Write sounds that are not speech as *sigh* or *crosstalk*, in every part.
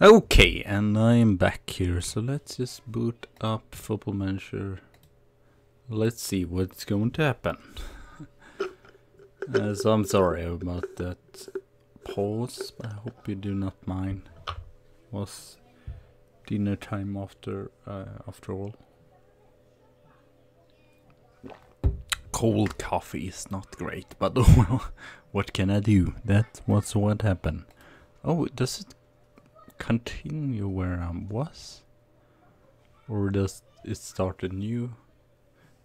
Okay, and I'm back here, so let's just boot up Football Manager. Let's see what's going to happen. uh, so I'm sorry about that pause, I hope you do not mind. Was dinner time after uh, after all. Cold coffee is not great, but *laughs* what can I do? That was what happened. Oh, does it continue where I was? Or does it start anew?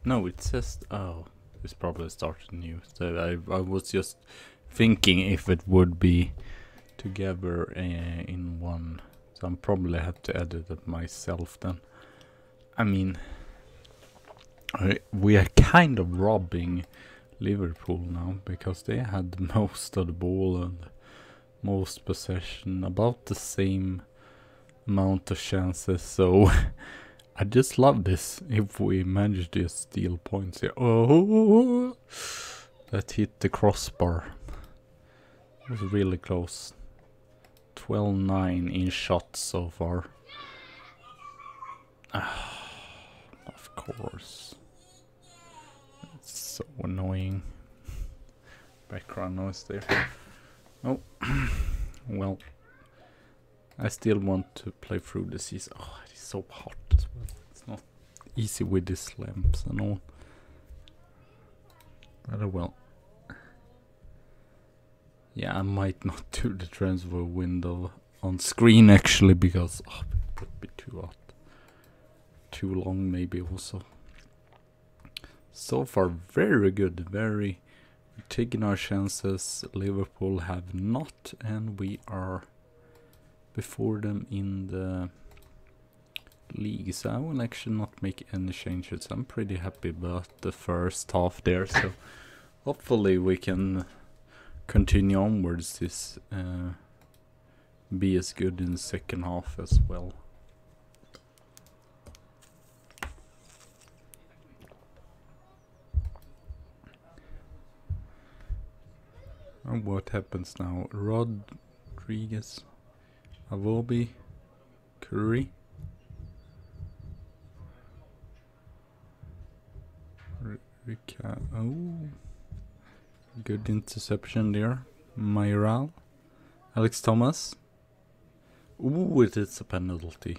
No, it says, oh, it's probably started new. So I, I was just thinking if it would be together uh, in one. So I'm probably have to edit it myself then. I mean, we are kind of robbing Liverpool now because they had *laughs* most of the ball and most possession, about the same amount of chances. So *laughs* I just love this if we manage to steal points here. Oh, that hit the crossbar. It was really close. 12-9 in shots so far. Ah, of course. It's so annoying. *laughs* Background noise there. Oh, *clears throat* well. I still want to play through the season. Oh, it is so hot as well. It's not easy with these lamps and all. But oh well. Yeah, I might not *laughs* do the transfer window on screen actually because oh, it would be too hot. Too long maybe also. So far very good, very taking our chances. Liverpool have not and we are before them in the league. So I will actually not make any changes. I'm pretty happy about the first half there. So *laughs* hopefully we can continue onwards this uh, be as good in the second half as well. And what happens now? Rodriguez, Avobi, Curry. Rika, oh. Good interception there. Mayoral. Alex Thomas. Ooh, it is a penalty.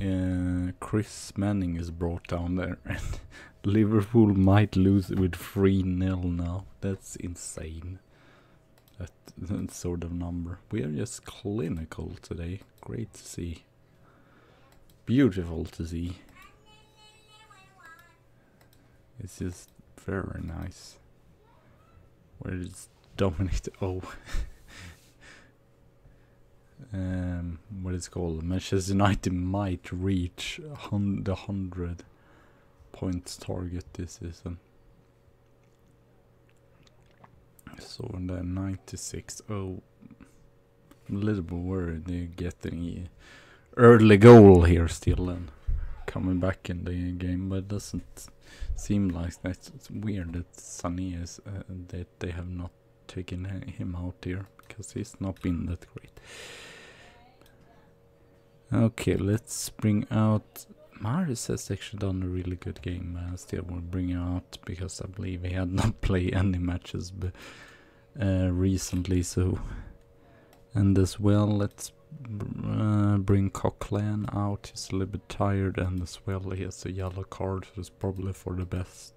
Uh, Chris Manning is brought down there *laughs* and Liverpool might lose with 3-0 now. That's insane. That, that sort of number. We are just clinical today. Great to see. Beautiful to see. It's just very nice. Where is Dominic? *laughs* Oh. Um, what is it called? Manchester United might reach the 100 points target this season. So then 96. Oh, I'm a little bit worried they're getting early goal here still and coming back in the game, but it doesn't seem like that. It's weird that Sané is uh, that they have not taken him out here because he's not been that great. Okay, let's bring out. Maris has actually done a really good game. I still will bring him out because I believe he had not *laughs* played any matches uh, recently. So, and as well, let's uh, bring Coquelin out. He's a little bit tired, and as well, he has a yellow card, so it's probably for the best.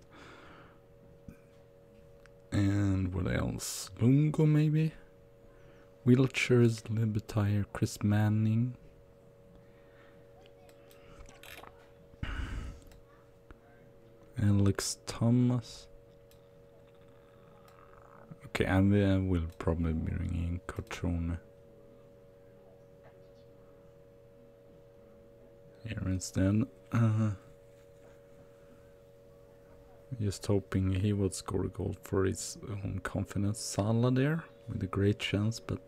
And what else? Lungo, maybe? Wilshere is a little bit tired. Chris Manning. Alex Thomas. Okay, and uh, will probably bring in Cutrone. Here instead. Uh, just hoping he would score a goal for his own confidence. Salah there with a great chance, but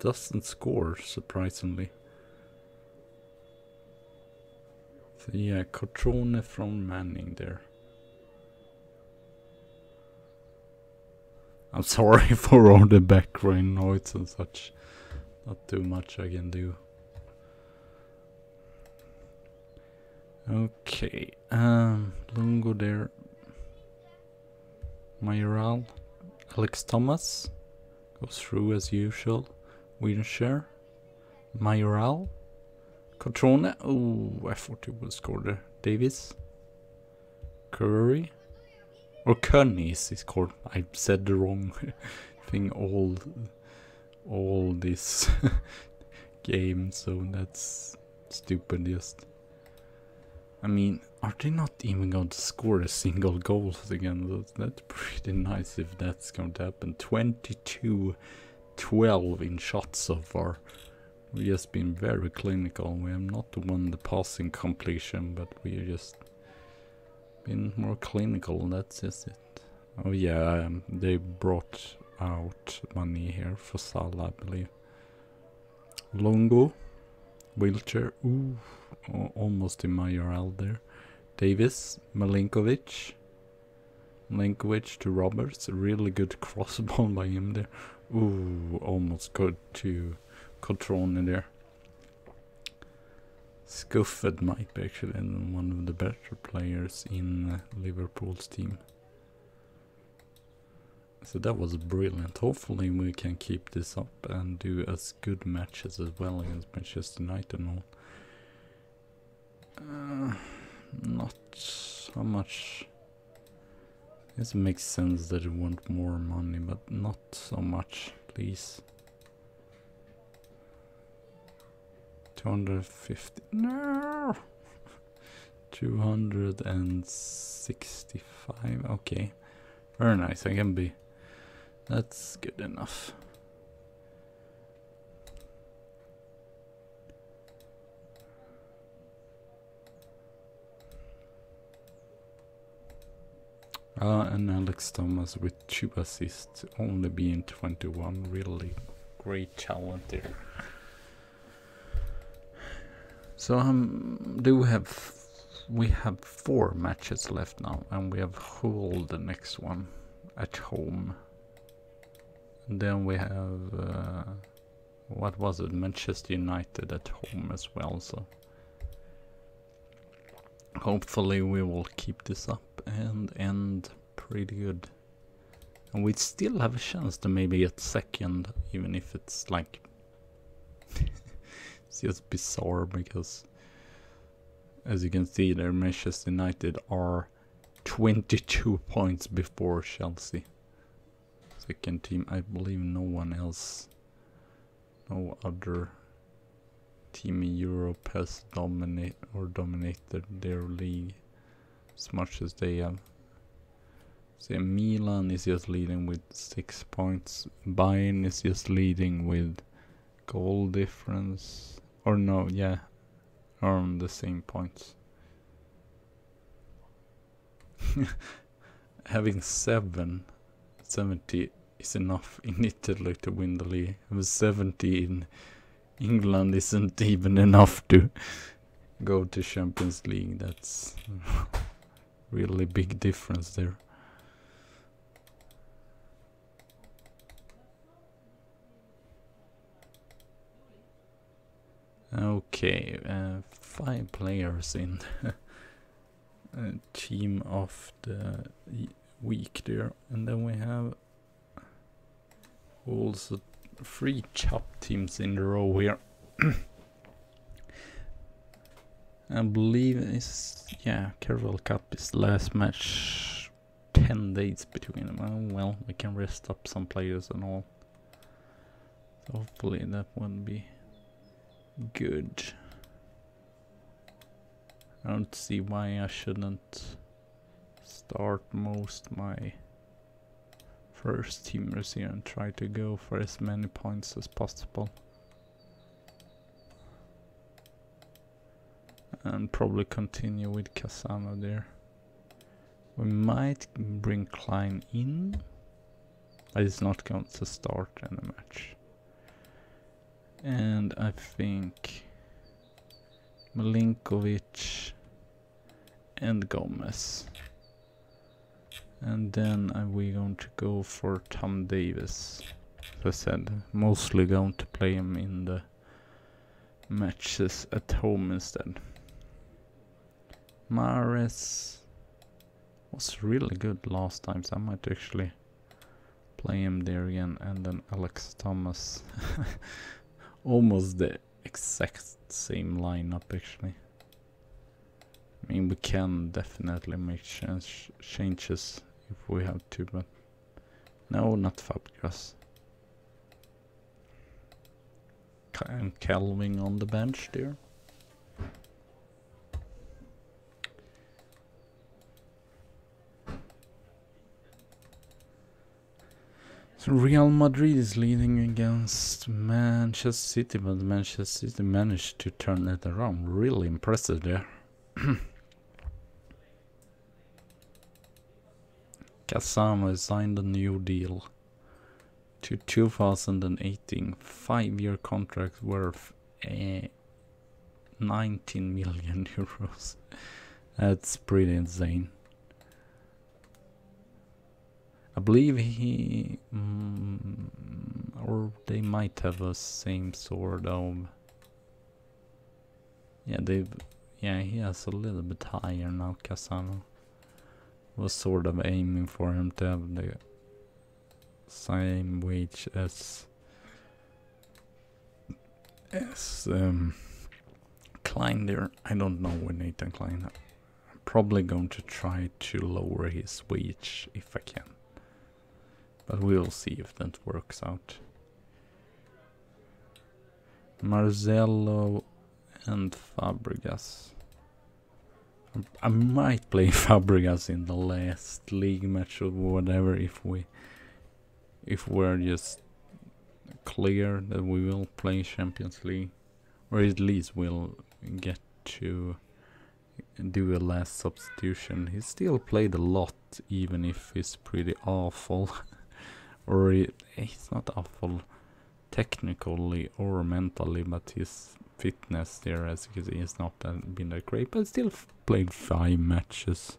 doesn't score, surprisingly. So yeah, Cutrone from Manning there. I'm *laughs* sorry for all the background noise and such. Not too much I can do. Okay, um, Lungo there. Mayoral. Alex Thomas goes through as usual. Wilshere. Mayoral. Cutrone. Oh, I thought he would score there. Davis. Curry. Or Cunnies is called. I said the wrong *laughs* thing all all this *laughs* game, so that's stupid just. I mean, are they not even going to score a single goal again? That's, that's pretty nice if that's going to happen. 22 12 in shots so far. We've just been very clinical. We have not won the passing completion, but we just been more clinical. That's just it. Oh yeah, um, they brought out money here for Salah, I believe. Longo, Wilshere. Ooh, almost in Mayoral there. Davis, Milinkovic. Milinkovic to Roberts. Really good *laughs* crossball by him there. Ooh, almost good to Cutrone there. Scuffed might be actually one of the better players in Liverpool's team. So that was brilliant. Hopefully we can keep this up and do as good matches as well against Manchester United and all. Uh, not so much. It makes sense that you want more money, but not so much, please. 250. No! 265. Okay. Very nice. I can be. That's good enough. Uh, and Alex Thomas with two assists, only being 21. Really great talent there. So um, do we have we have four matches left now, and we have Hull the next one at home. And then we have uh, what was it, Manchester United at home as well. So hopefully we will keep this up and end pretty good. And we still have a chance to maybe get second, even if it's like... *laughs* it's just bizarre because... As you can see there, Manchester United are 22 *laughs* points before Chelsea. Second team, I believe no one else, no other team in Europe has dominated or dominated their league as much as they have. See, Milan is just leading with six points. Bayern is just leading with goal difference. Or no, yeah, are on the same points. *laughs* Having seven, 70 is enough in Italy to win the league. Having 70 in England isn't *laughs* even enough to go to Champions League. That's *laughs* really big difference there. Okay, uh, five players in *laughs* team of the week there, and then we have also three chop teams in a row here. *clears throat* I believe it's yeah, Carabao Cup is last match. Ten days between them. Oh, well, we can rest up some players and all. So hopefully that won't be good. I don't see why I shouldn't start most my first teamers here and try to go for as many points as possible. And probably continue with Cassano there. We might bring Klein in, he's not going to start in the match. And I think Milinkovic and Gomez. And then are we going to go for Tom Davis. As I said, mostly going to play him in the matches at home instead. Mares was really good last time, so I might actually play him there again. And then Alex Thomas. *laughs* Almost the exact same lineup actually. I mean, we can definitely make change changes if we have to, but no, not Fabregas. And Calvin on the bench there. So Real Madrid is leading against Manchester City, but Manchester City managed to turn it around. Really impressive there. *clears throat* Casamo signed a new deal to 2018 five-year contract worth uh, 19 million *laughs* euros. That's pretty insane. I believe he, mm, or they might have a same sort of. Yeah, they've... yeah, he has a little bit higher now. Casano was sort of aiming for him to have the same wage as as um, Klein there. I don't know when Nathan Klein. I'm probably going to try to lower his wage if I can. But we'll see if that works out. Marcelo and Fabregas. I might play *laughs* Fabregas in the last league match or whatever if we if we're just clear that we will play Champions League or at least we'll get to do a last substitution. He still played a lot even if he's pretty awful *laughs* or he's not awful. Technically or mentally but his fitness there as you can see has not been that great but still played five matches.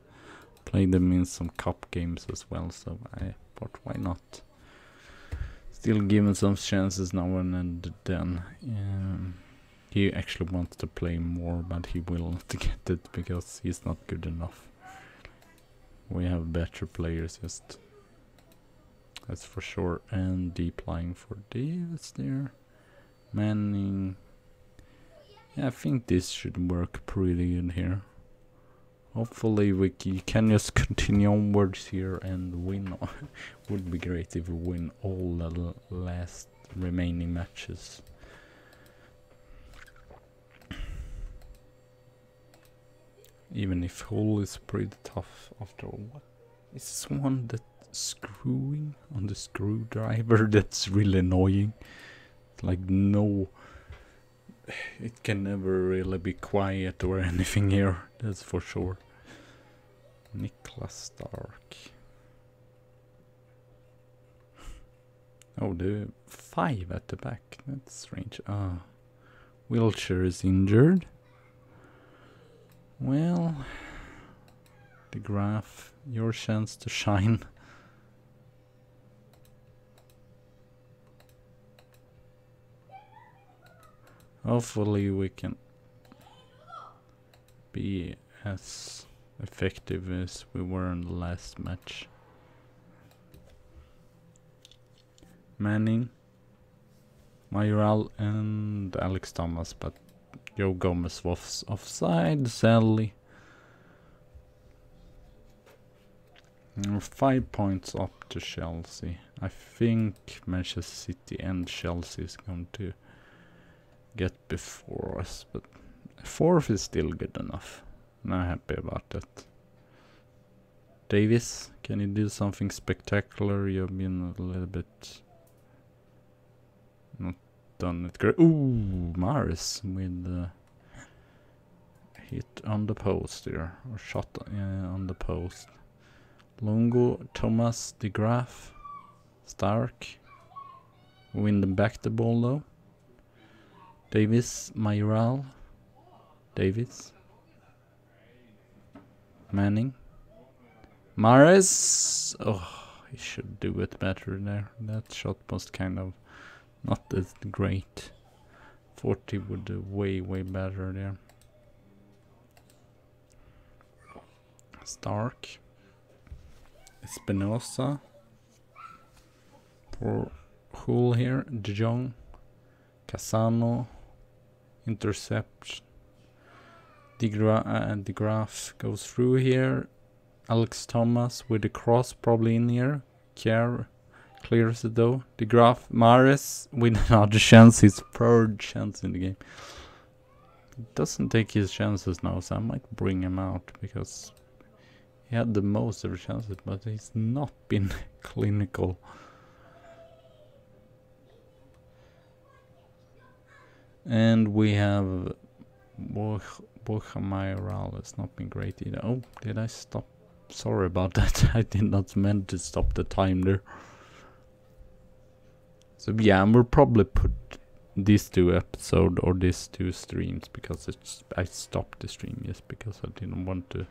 Played them in some cup games as well so I thought why not? Still given some chances now and then um, he actually wants to play more but he will *laughs* not get it because he's not good enough. We have better players just that's for sure and deep lying for Davis there Manning yeah, I think this should work pretty good here. Hopefully we can just *laughs* continue onwards here and win. *laughs* Would be great if we win all the last remaining matches. Even if Hull is pretty tough after all. Is this one that screwing on the screwdriver? *laughs* That's really annoying. Like no it can never really be quiet or anything here, that's for sure. Niklas Stark. Oh, the five at the back. That's strange. Ah, Wilshere is injured. Well, De Graaf, your chance to shine. *laughs* Hopefully we can be as effective as we were in the last match. Manning, Mayoral and Alex Thomas, but Joe Gomez was offside, sadly. Five points up to Chelsea. I think Manchester City and Chelsea is going to get before us, but fourth is still good enough. I'm happy about that. Davis, can you do something spectacular? You've been a little bit not done it great. Ooh, Mars with the hit on the post here, or shot uh, on the post. Longo, Thomas, De Graaf, Stark. Win them back the ball though. Davis, Mayoral, Davis, Manning, Mares. Oh, he should do it better there. That shot was kind of not as great. 40 would do way, way better there. Stark. Espinosa. For Hull here. De Jong. Casano. Intercept. De, Gra uh, De Graaf goes through here. Alex Thomas with the cross probably in here. Kjaer clears it though. De Graaf Mahrez with *laughs* another chance. His third chance in the game. Doesn't take his chances now, so I might bring him out because he had the most of the chances, but he's not been *laughs* clinical. And we have Mayoral has not been great either. Oh, did I stop? Sorry about that. *laughs* I did not meant to stop the time there. So yeah, and we'll probably put these two episode or these two streams because it's I stopped the stream just because I didn't want to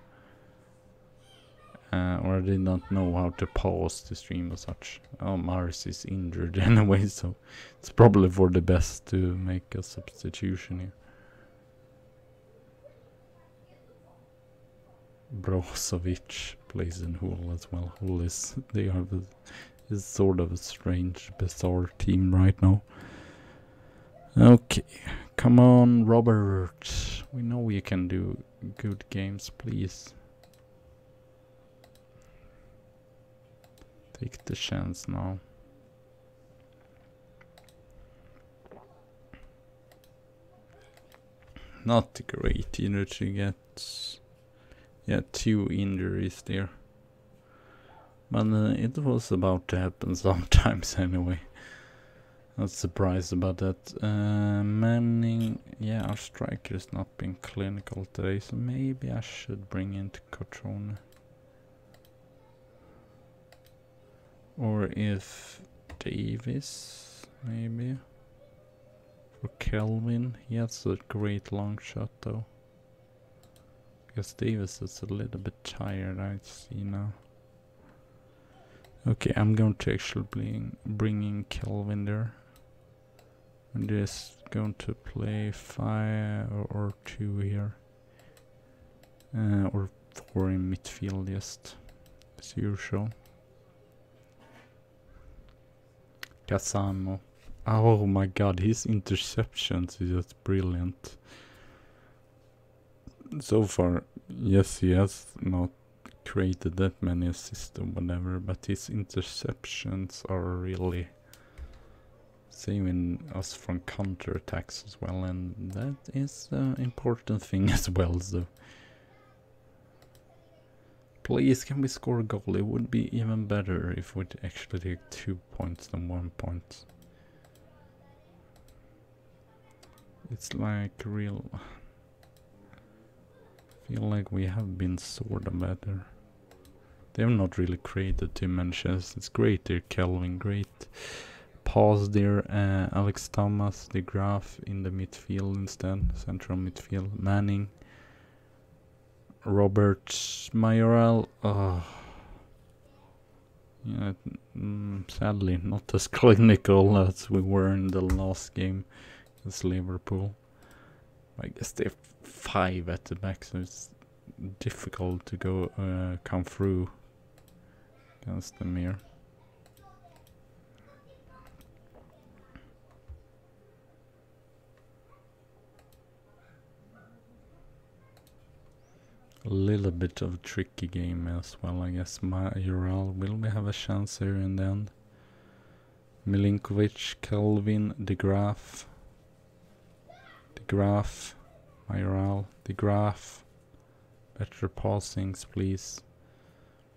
uh, or I did not know how to pause the stream or such. Oh, Mars is injured *laughs* anyway, so it's probably for the best to make a substitution here. Brozovic plays in Hull as well. Hull is they have a, is sort of a strange, bizarre team right now. Okay, come on, Robert. We know you can do good games, please. Take the chance now. Not great either to get yeah two injuries there. But uh, it was about to happen *laughs* sometimes anyway. Not surprised about that. Uh, Manning, yeah, our striker's not been clinical today, so maybe I should bring in Cutrone. Or if Davis, maybe. For Kelvin, he has a great long shot though. Because Davis is a little bit tired, I see now. Okay, I'm going to actually bring, bring in Kelvin there. I'm just going to play five or, or two here. Uh, or four in midfield just as usual. Casano. Oh my god, his interceptions is just brilliant. So far, yes, he has not created that many assists or whatever, but his interceptions are really saving us from counter attacks as well, and that is an important thing *laughs* as well. So, please, can we score a goal? It would be even better if we'd actually take two points than one point. It's like real. feel like we have been sort of better. They have not really created too many chances. It's great there, Kelvin. Great pause there. Uh, Alex Thomas, De Graaf in the midfield instead, central midfield. Manning, Robert Mayoral. Uh, yeah, mm, sadly not as *laughs* clinical as we were in the last game against Liverpool. I guess they have five at the back, so it's difficult to go uh, come through against them here. Little bit of tricky game as well, I guess. Mayoral, will we have a chance here in the end? Milinkovic, Kelvin, De Graaf. De Graaf, Mayoral, De Graaf. Better passings, please.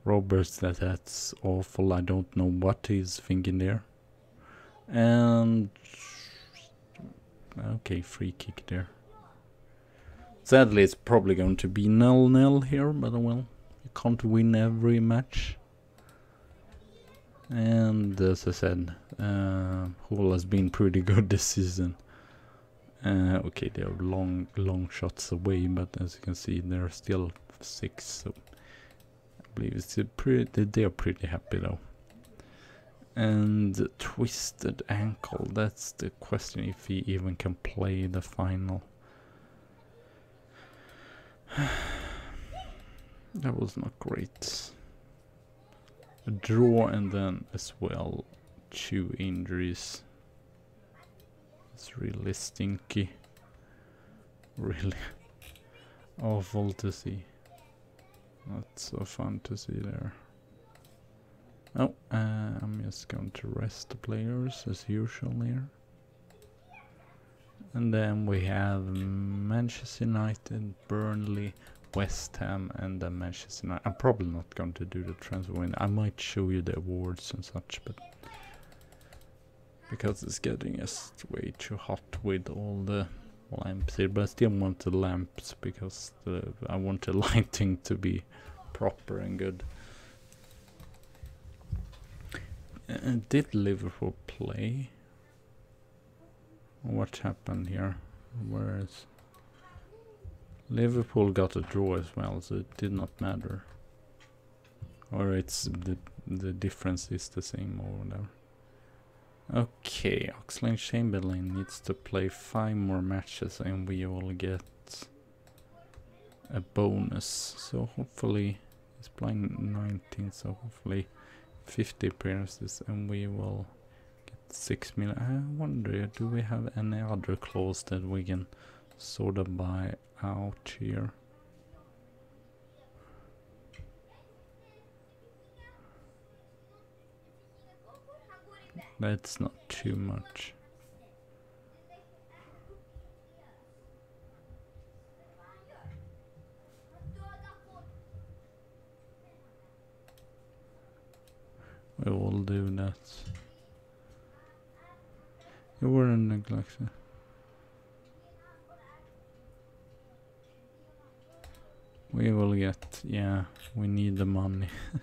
Roberts, that that's awful. I don't know what he's thinking there. And... Okay, free kick there. Sadly, it's probably going to be nil-nil here, but well, you can't win every match. And as I said, uh, Hull has been pretty good *laughs* this season. Uh, okay, they are long, long shots away, but as you can see, they're still six. So I believe it's pretty. They are pretty happy though. And twisted ankle. That's the question if he even can play the final. *sighs* That was not great. A draw and then as well two injuries. It's really stinky. Really *laughs* awful to see. Not so fun to see there. Oh, uh, I'm just going to rest the players as usual here. And then we have Manchester United, Burnley, West Ham, and then Manchester United. I'm probably not going to do the transfer window. I might show you the awards and such, but because it's getting just way too hot with all the lamps here. But I still want the lamps because the, I want the *laughs* lighting to be proper and good. Uh, did Liverpool play? What happened here? Where is Liverpool got a draw as well, so it did not matter. Or it's the the difference is the same or whatever. Okay, Oxlade Chamberlain needs to play five more matches and we will get a bonus. So hopefully he's playing 19, so hopefully 50 appearances and we will 6 million. I wonder, do we have any other clause that we can sort of buy out here? That's not too much. We will do that. You were in neglected. We will get, yeah, we need the money. *laughs*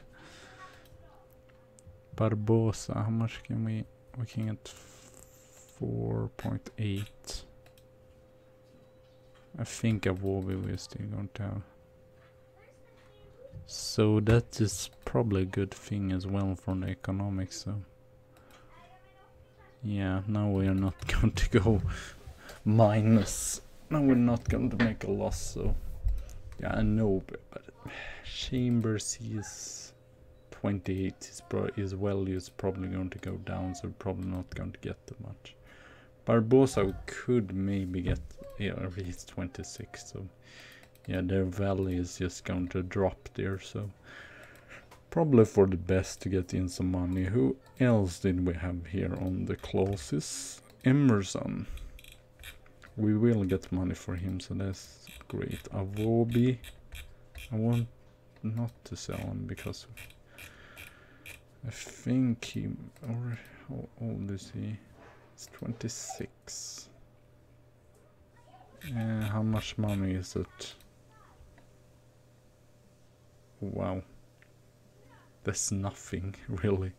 Barbosa, how much can we, we can get 4.8. I think Awobi we're still going to have. So that is probably a good thing as well for the economics, so. Yeah, now we are not *laughs* going to go minus. Now we're not going to make a loss, so. Yeah, I know, but, but Chambers is 28. His, pro his value is probably going to go down, so probably not going to get that much. Barbosa could maybe get, yeah, he's 26, so yeah, their value is just going to drop there, so probably for the best to get in some money. Who else did we have here on the clauses? Emerson. We will get money for him, so that's great. Avobi. I want not to sell him because I think he, or how old is he? He's 26. Uh, how much money is it? Wow. That's nothing, *laughs* really.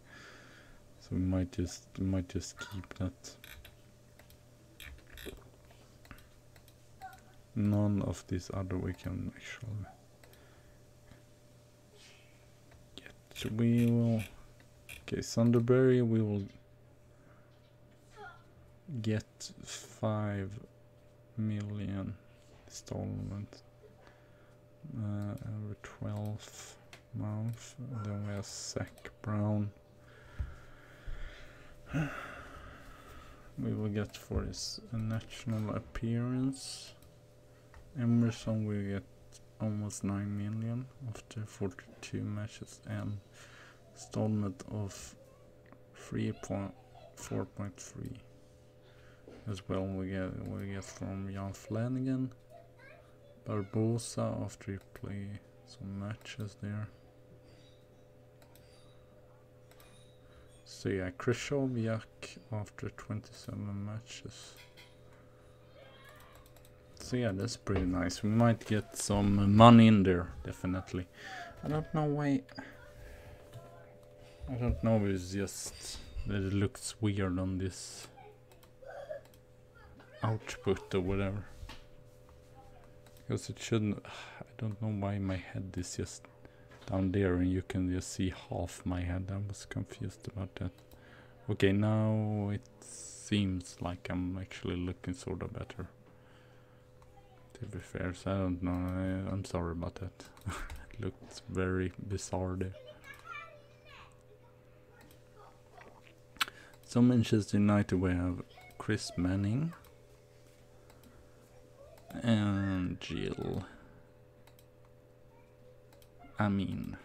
So we might just we might just keep that. None of these other we can actually get. We will. Okay, Sunderberry, we will get five million installment uh, every 12th month. And then we have Zak Brown. we will get for his national appearance. Emerson will get almost 9 million after 42 matches and installment of 3.4.3 as well we get we get from Jan Flanagan Barbosa after he play some matches there. So yeah, Krychowiak after 27 matches. So yeah, that's pretty nice. We might get some money in there, definitely. I don't know why... I don't know, it's just that it looks weird on this output or whatever. Because it shouldn't... *sighs* I don't know why my head is just down there and you can just see half my head. I was confused about that. Okay, now it seems like I'm actually looking sort of better. To be fair, so I don't know. I, am sorry about that. *laughs* it looked very bizarre there. So Manchester United we have Chris Manning and Jill. I mean,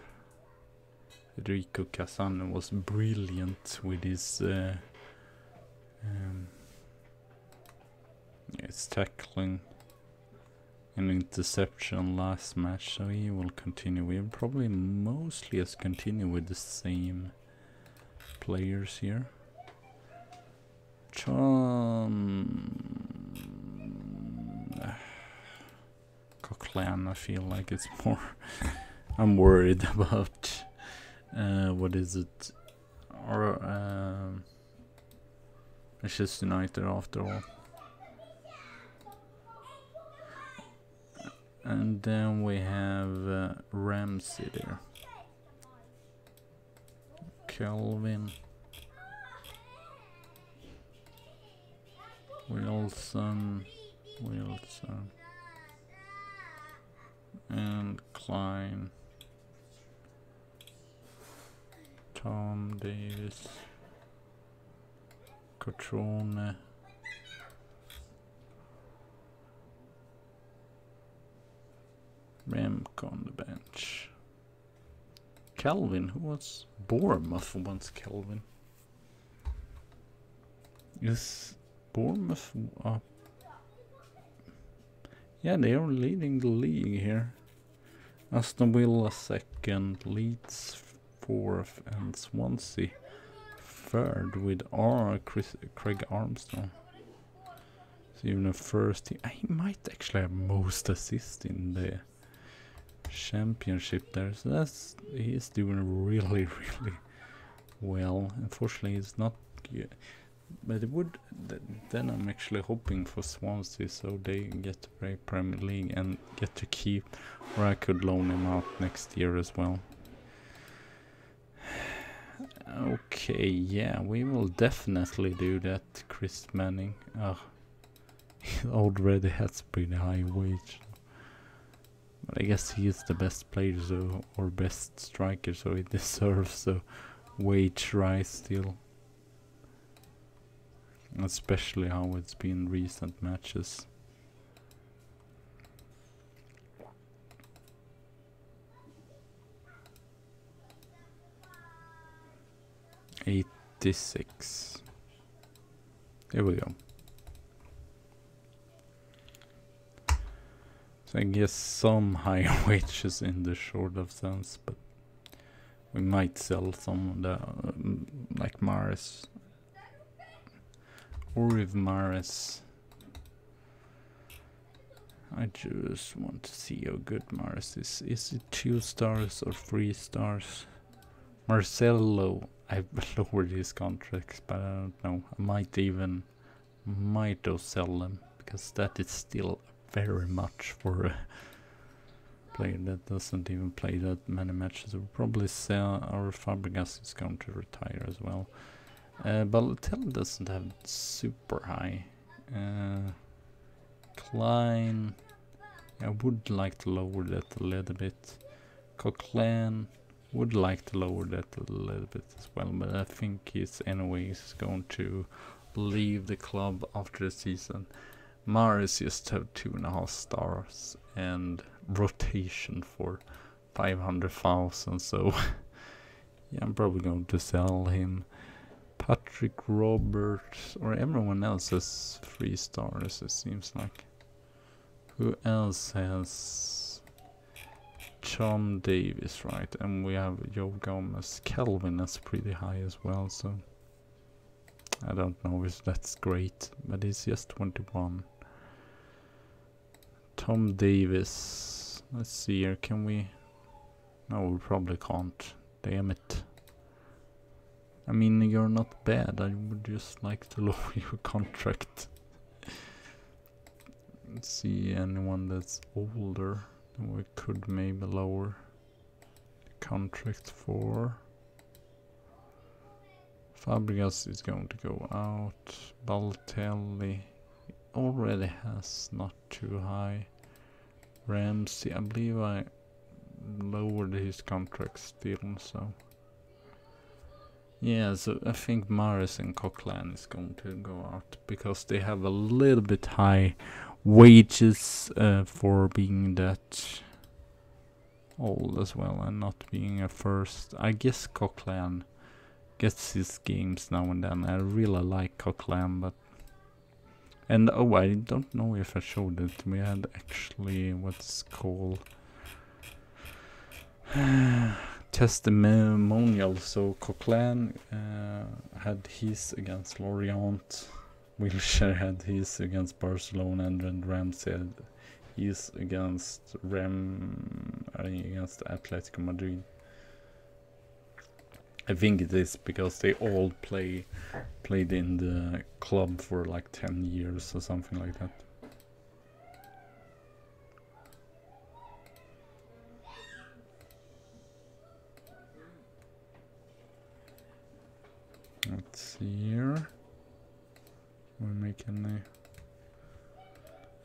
Rico Casano was brilliant with his uh, um, his tackling and interception last match, so he will continue. We will probably mostly just continue with the same players here. John *sighs* Coquelin, I feel like it's more. *laughs* I'm worried *laughs* about uh, what is it? Or um, it's just United after all. And then we have uh, Ramsey there. Kelvin. Wilson. Wilson. And Klein. Tom Davis. Cutrone. Remco on the bench. Kelvin, who was Bournemouth once Kelvin? Is Bournemouth up? Yeah, they are leading the league here. Aston Villa second, Leeds fourth, and Swansea third with R. Chris, Craig Armstrong. So even a first team. He might actually have most assists in the championship there. So that's he's doing really *laughs* really well. Unfortunately, it's not good. But it would th then I'm actually hoping for Swansea so they get to play Premier League and get to keep or I could loan him out next year as well. Okay, yeah, we will definitely do that, Chris Manning. Oh, *laughs* he already has pretty high wage. But I guess he is the best player so, or best striker, so he *laughs* deserves a wage rise still. Especially how it's been recent matches. Eighty-six. There we go. So I guess some *laughs* higher wages in the short of sense, but we might sell some of the, um, like Mars or if Maris. I just want to see how good Maris is. Is it two stars or three stars? Marcelo, I've lowered his contracts, but I don't know. I might even, might sell them, because that is still very much for a *laughs* player that doesn't even play that many matches. We'll probably sell our Fabregas is going to retire as well. Uh, Balotelli doesn't have super high. Uh, Klein, I would like to lower that a little bit. Coquelin would like to lower that a little bit as well, but I think he's anyways going to leave the club after the season. Mars just have two and a half stars and rotation for 500,000 so *laughs* yeah I'm probably going to sell him Patrick Roberts or everyone else has three stars it seems like who else has Tom Davis right and we have Joe Gomez Kelvin that's pretty high as well so I don't know if that's great but he's just 21 Tom Davis. Let's see here, can we... No, we probably can't. Damn it. I mean, you're not bad. I would just like to *laughs* lower your contract. Let's see, anyone that's older. We could maybe lower the contract for. Fabregas is going to go out. Balotelli already has not too high. Ramsey, I believe I lowered his contract still, so. Yeah, so I think Mahrez and Coquelin is going to go out because they have a little bit high wages uh, for being that old as well and not being a first. I guess Coquelin gets his games now and then. I really like Coquelin, but and oh, I don't know if I showed it. We had actually what's called *sighs* testimonial. So Coquelin uh, had his against Lorient. Wilshere had his against Barcelona, and then Ramsey had his against Rem against Atletico Madrid. I think it is because they all play played in the club for like 10 years or something like that. Let's see here. We're making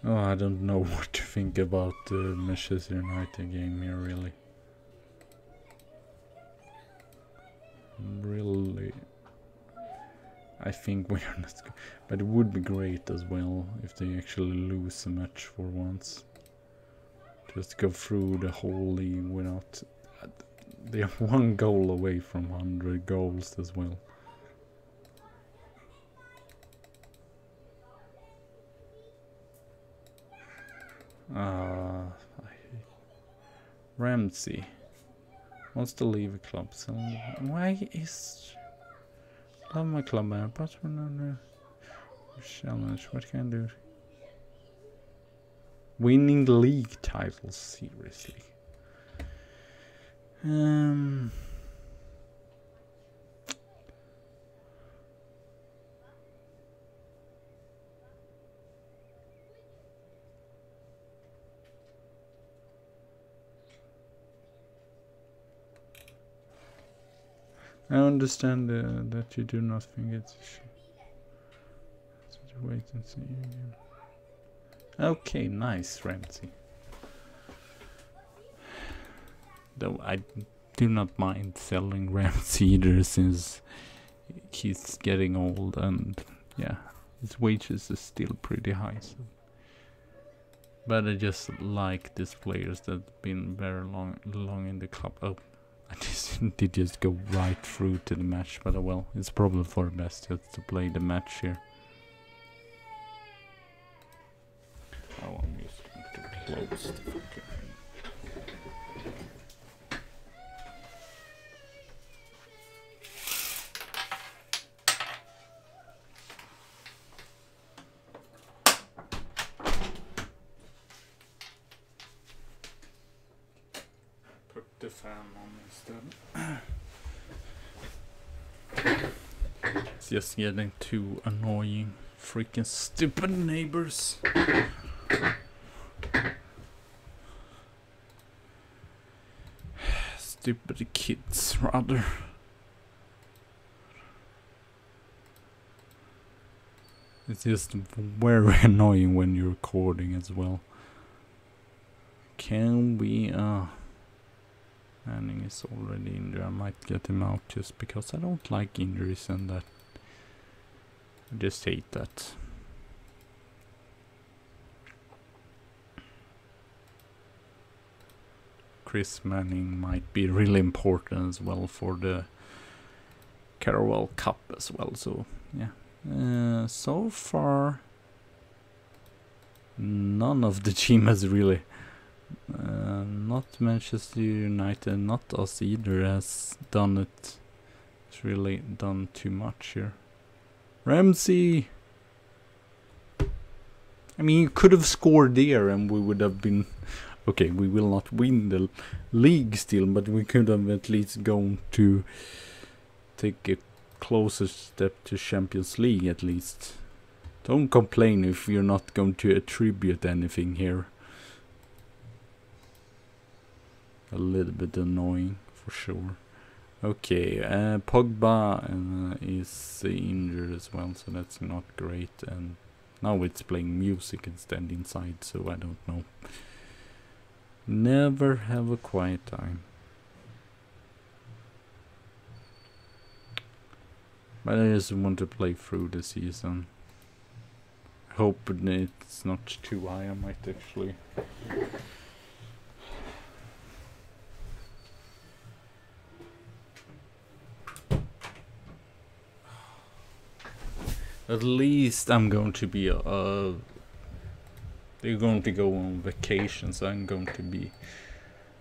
a... Oh, I don't know *laughs* what to think about the Manchester United game here, really. Really... I think we are not... good. But it would be great as well if they actually lose a match for once. Just go through the whole league without... They are *laughs* one goal away from 100 goals as well. Uh, Ramsey wants to leave a club. So why is love my club man? But we're not a challenge. What can I do? Winning league titles, seriously. Um. I understand uh, that you do not think it's so wait and see again. Okay, nice, Ramsey. Though I do not mind selling Ramsey either since he's getting old and yeah, his wages is still pretty high. So. But I just like these players that have been very long long in the club. Oh, *laughs* I just go right through to the match, but uh, well, it's probably for best to play the match here. Oh, I'm just going to close the it's just getting too annoying. Freaking stupid neighbors. stupid kids, rather. It's just very annoying when you're recording as well. Can we, uh... Manning is already injured. I might get him out just because I don't like injuries and that. I just hate that. Chris Manning might be really important as well for the Carabao Cup as well. So yeah, uh, so far none of the *laughs* team has really uh, not Manchester United, not us either, has done it. It's really done too much here. Ramsey! I mean, you could have scored there and we would have been... Okay, we will not win the league still, but we could have at least gone to take a closer step to Champions League at least. Don't complain if you're not going to attribute anything here. a little bit annoying for sure. Okay, uh, Pogba uh, is injured as well, so that's not great. And now it's playing music instead inside, so I don't know. Never have a quiet time. But I just want to play through the season. Hope it's not too high, I might actually. At least I'm going to be, uh, they're going to go on vacation, so I'm going to be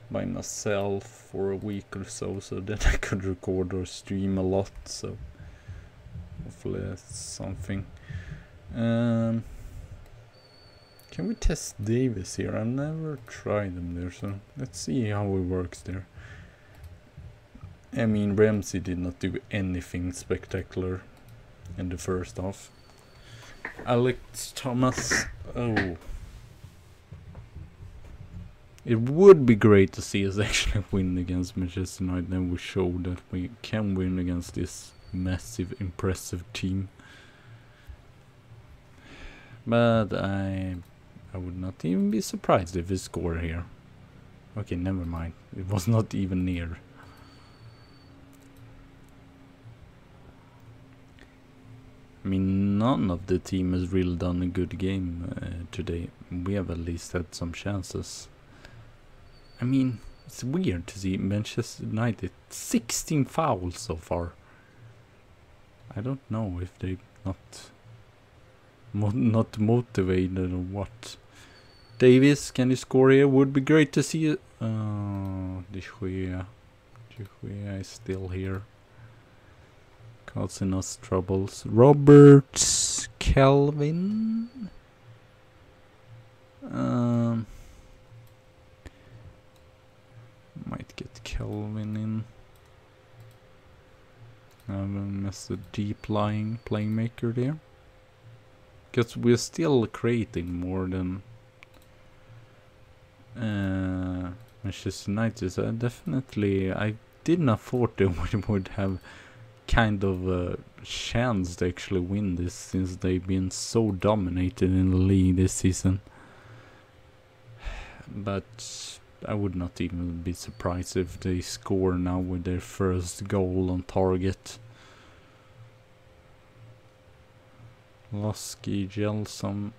by myself for a week or so, so that *laughs* I could record or stream a lot, so hopefully that's something. Um, can we test Davis here? I've never tried him there, so let's see how it works there. I mean, Ramsey did not do anything spectacular in the first half. Alex Thomas, oh. It would be great to see us *laughs* actually win against Manchester United and we show that we can win against this massive, impressive team. But I I would not even be surprised if we score here. Okay, never mind. It was not even near. I mean, none of the team has really done a good game uh, today. We have at least had some chances. I mean, it's weird to see Manchester United 16 fouls so far. I don't know if they not mo not motivated or what. Davis, can you score here? Would be great to see you. Uh, De Gea. De Gea is still here causing us troubles. Roberts Kelvin. Um, might get Kelvin in. Um, as a deep lying playmaker there. Because we're still creating more than uh, Manchester United. So I definitely, I did not thought *laughs* they would have kind of a chance to actually win this since they've been so dominated in the league this season. *sighs* But I would not even be surprised if they score now with their first goal on target. Losky, Gelson,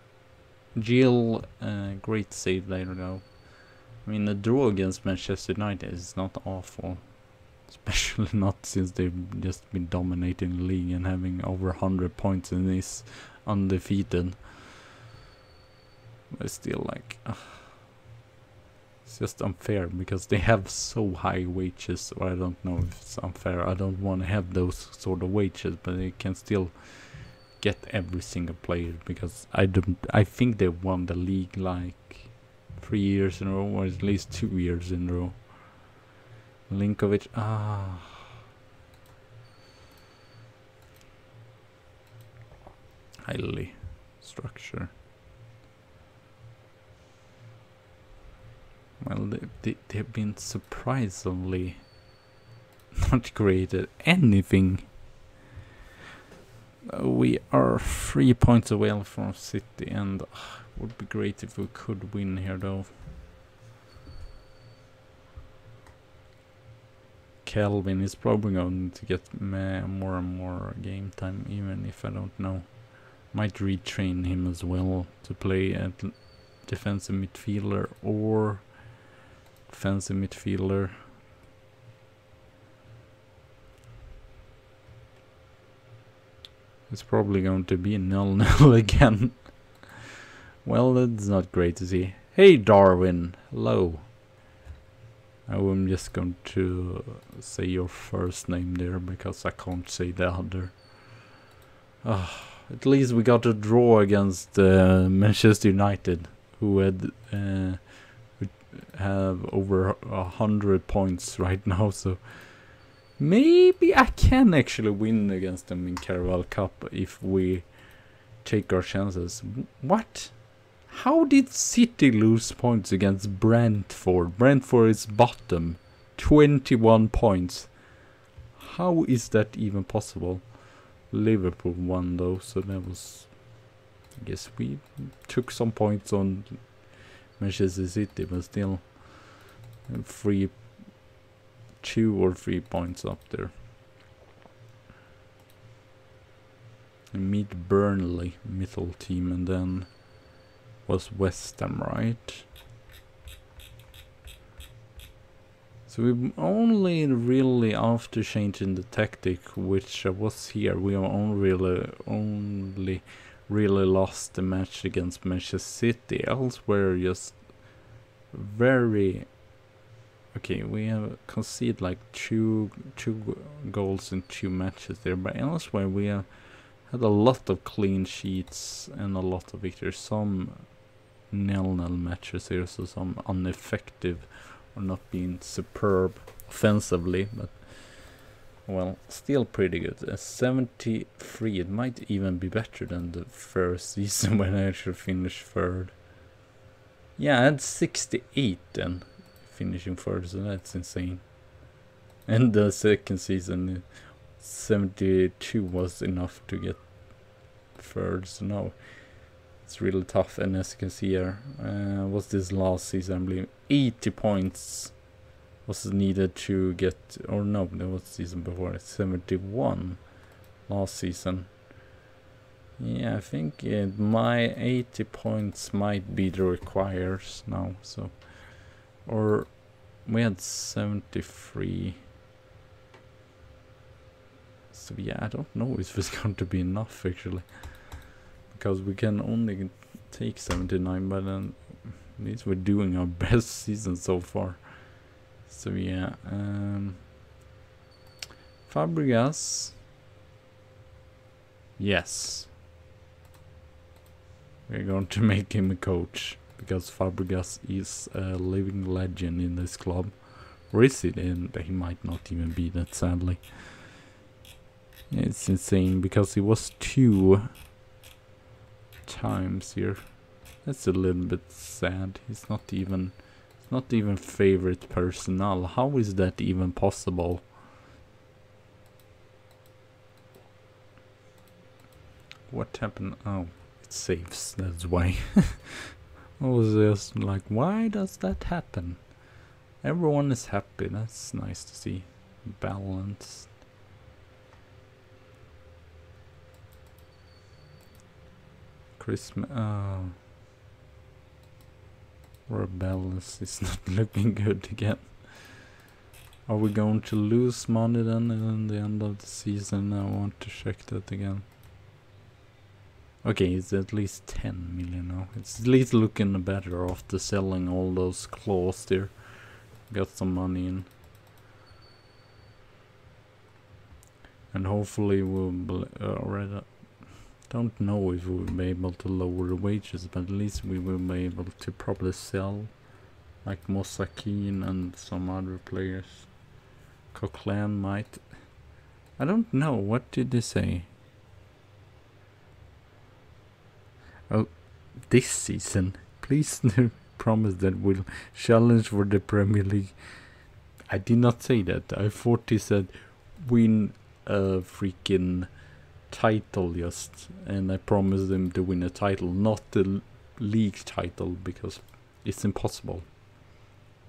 Gil, uh, great save there though. I mean, the draw against Manchester United is not awful. Especially *laughs* not since they've just been dominating the league and having over 100 points and is undefeated. But still like... Uh, it's just unfair because they have so high wages. Or I don't know if it's unfair. I don't want to have those sort of wages, but they can still get every single player because I don't. I think they won the league like three years in a row, or at least two years in a row. Linkovic. Ah. Highly structure. Well, they, they, they've been surprisingly *laughs* not created anything. We are three points away from City and uh, would be great if we could win here though. Kelvin is probably going to get more and more game time, even if I don't know. Might retrain him as well to play at defensive midfielder or offensive midfielder. It's probably going to be *laughs* nil-nil again. well, that's not great to see. Hey, Darwin. Hello. I'm just going to say your first name there because I can't say the other. Uh, at least we got a draw against uh, Manchester United, who had uh, have over a hundred points *laughs* right now. So maybe I can actually win against them in Carabao Cup if we take our chances. What? How did City lose points against Brentford? Brentford is bottom. 21 points. How is that even possible? Liverpool won though, so that was... I guess we took some points on Manchester City, but still... three, two or three points up there. Meet Burnley, middle team, and then was West Ham, right? So we only really after changing the tactic, which was here, we only really, only really lost the match against Manchester City. Elsewhere, just very okay. We have conceded like two two goals in two matches there, but elsewhere we have had a lot of clean sheets and a lot of victories. Some nil-nil matches here, so some ineffective or not being superb offensively, but well, still pretty good. Uh, 73, it might even be better than the first *laughs* season when I actually finished third. Yeah, I had 68 then, finishing third, so that's insane. And the second season, 72 was enough to get third, so now it's really tough. And as you can see here, uh, was this last season, I believe, 80 points was needed to get, or no, that was season before, 71 last season. Yeah, I think it, my 80 points might be the requires now, so, or we had 73. So yeah, I don't know if it's *laughs* going to be enough actually, because we can only take 79, but then at least we're doing our *laughs* best season so far. So yeah, um, Fabregas. Yes. We're going to *laughs* make him a coach because Fabregas is a living legend in this club. Or is it? And he might not even be that sadly. It's insane because he was two times here. That's a little bit sad. He's not even it's not even favorite personnel. How is that even possible? What happened? Oh, it saves, that's why. *laughs* I was just like, why does that happen? Everyone is happy, that's nice to see. Balanced. Christmas, oh. Rebellious is *laughs* not looking good again. Are we going to lose money then in the end of the season? I want to check that again. Okay, it's at least 10 million now. It's at least looking better after selling all those claws there. Got some money in. And hopefully we'll uh, don't know if we'll be able to lower the wages, but at least we will be able to probably sell like Mosakin and some other players. Coquelin might. I don't know, what did they say? Oh, this season. Please *laughs* promise that we'll challenge for the Premier League. I did not say that. I thought he said win a freaking title just and I promised them to win a title, not the league title because it's impossible.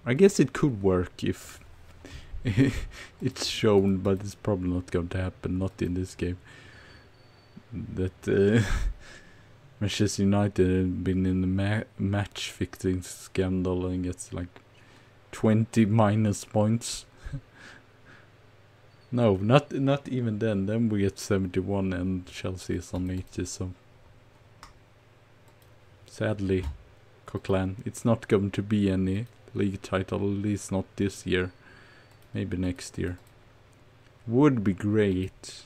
I guess it could work if *laughs* it's shown, but it's probably not going to happen, not in this game. That uh, *laughs* Manchester United have been in the ma match fixing scandal and gets like 20 minus points. No, not not even then. Then we get 71 and Chelsea is on 80, so... Sadly, Coquelin, it's not going to be any league title, at least not this year. Maybe next year. Would be great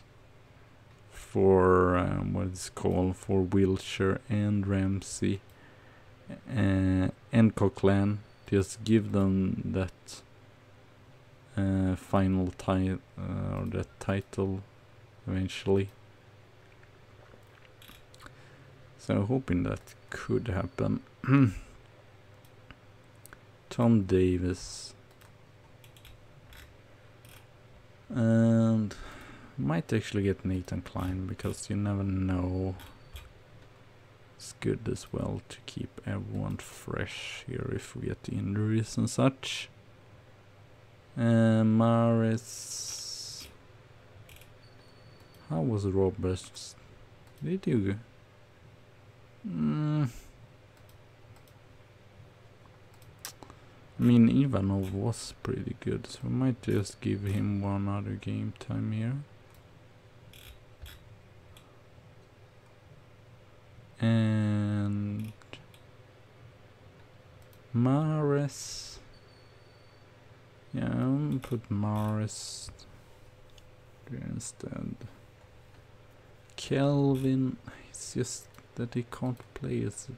for, um, what it's called, for Wilshere and Ramsey uh, and Coquelin. Just give them that uh, final title uh, or that title eventually. So hoping that could happen. *clears throat* Tom Davis And might actually get Nathan Clyne because you never know. It's good as well to keep everyone fresh here if we get injuries and such. Uh, Maris. How was Roberts? Did you? Mm. I mean, Ivanov was pretty good, so I might just give him one other game time here. And Maris. Yeah, put Maris instead. Kelvin, it's just that he can't play as,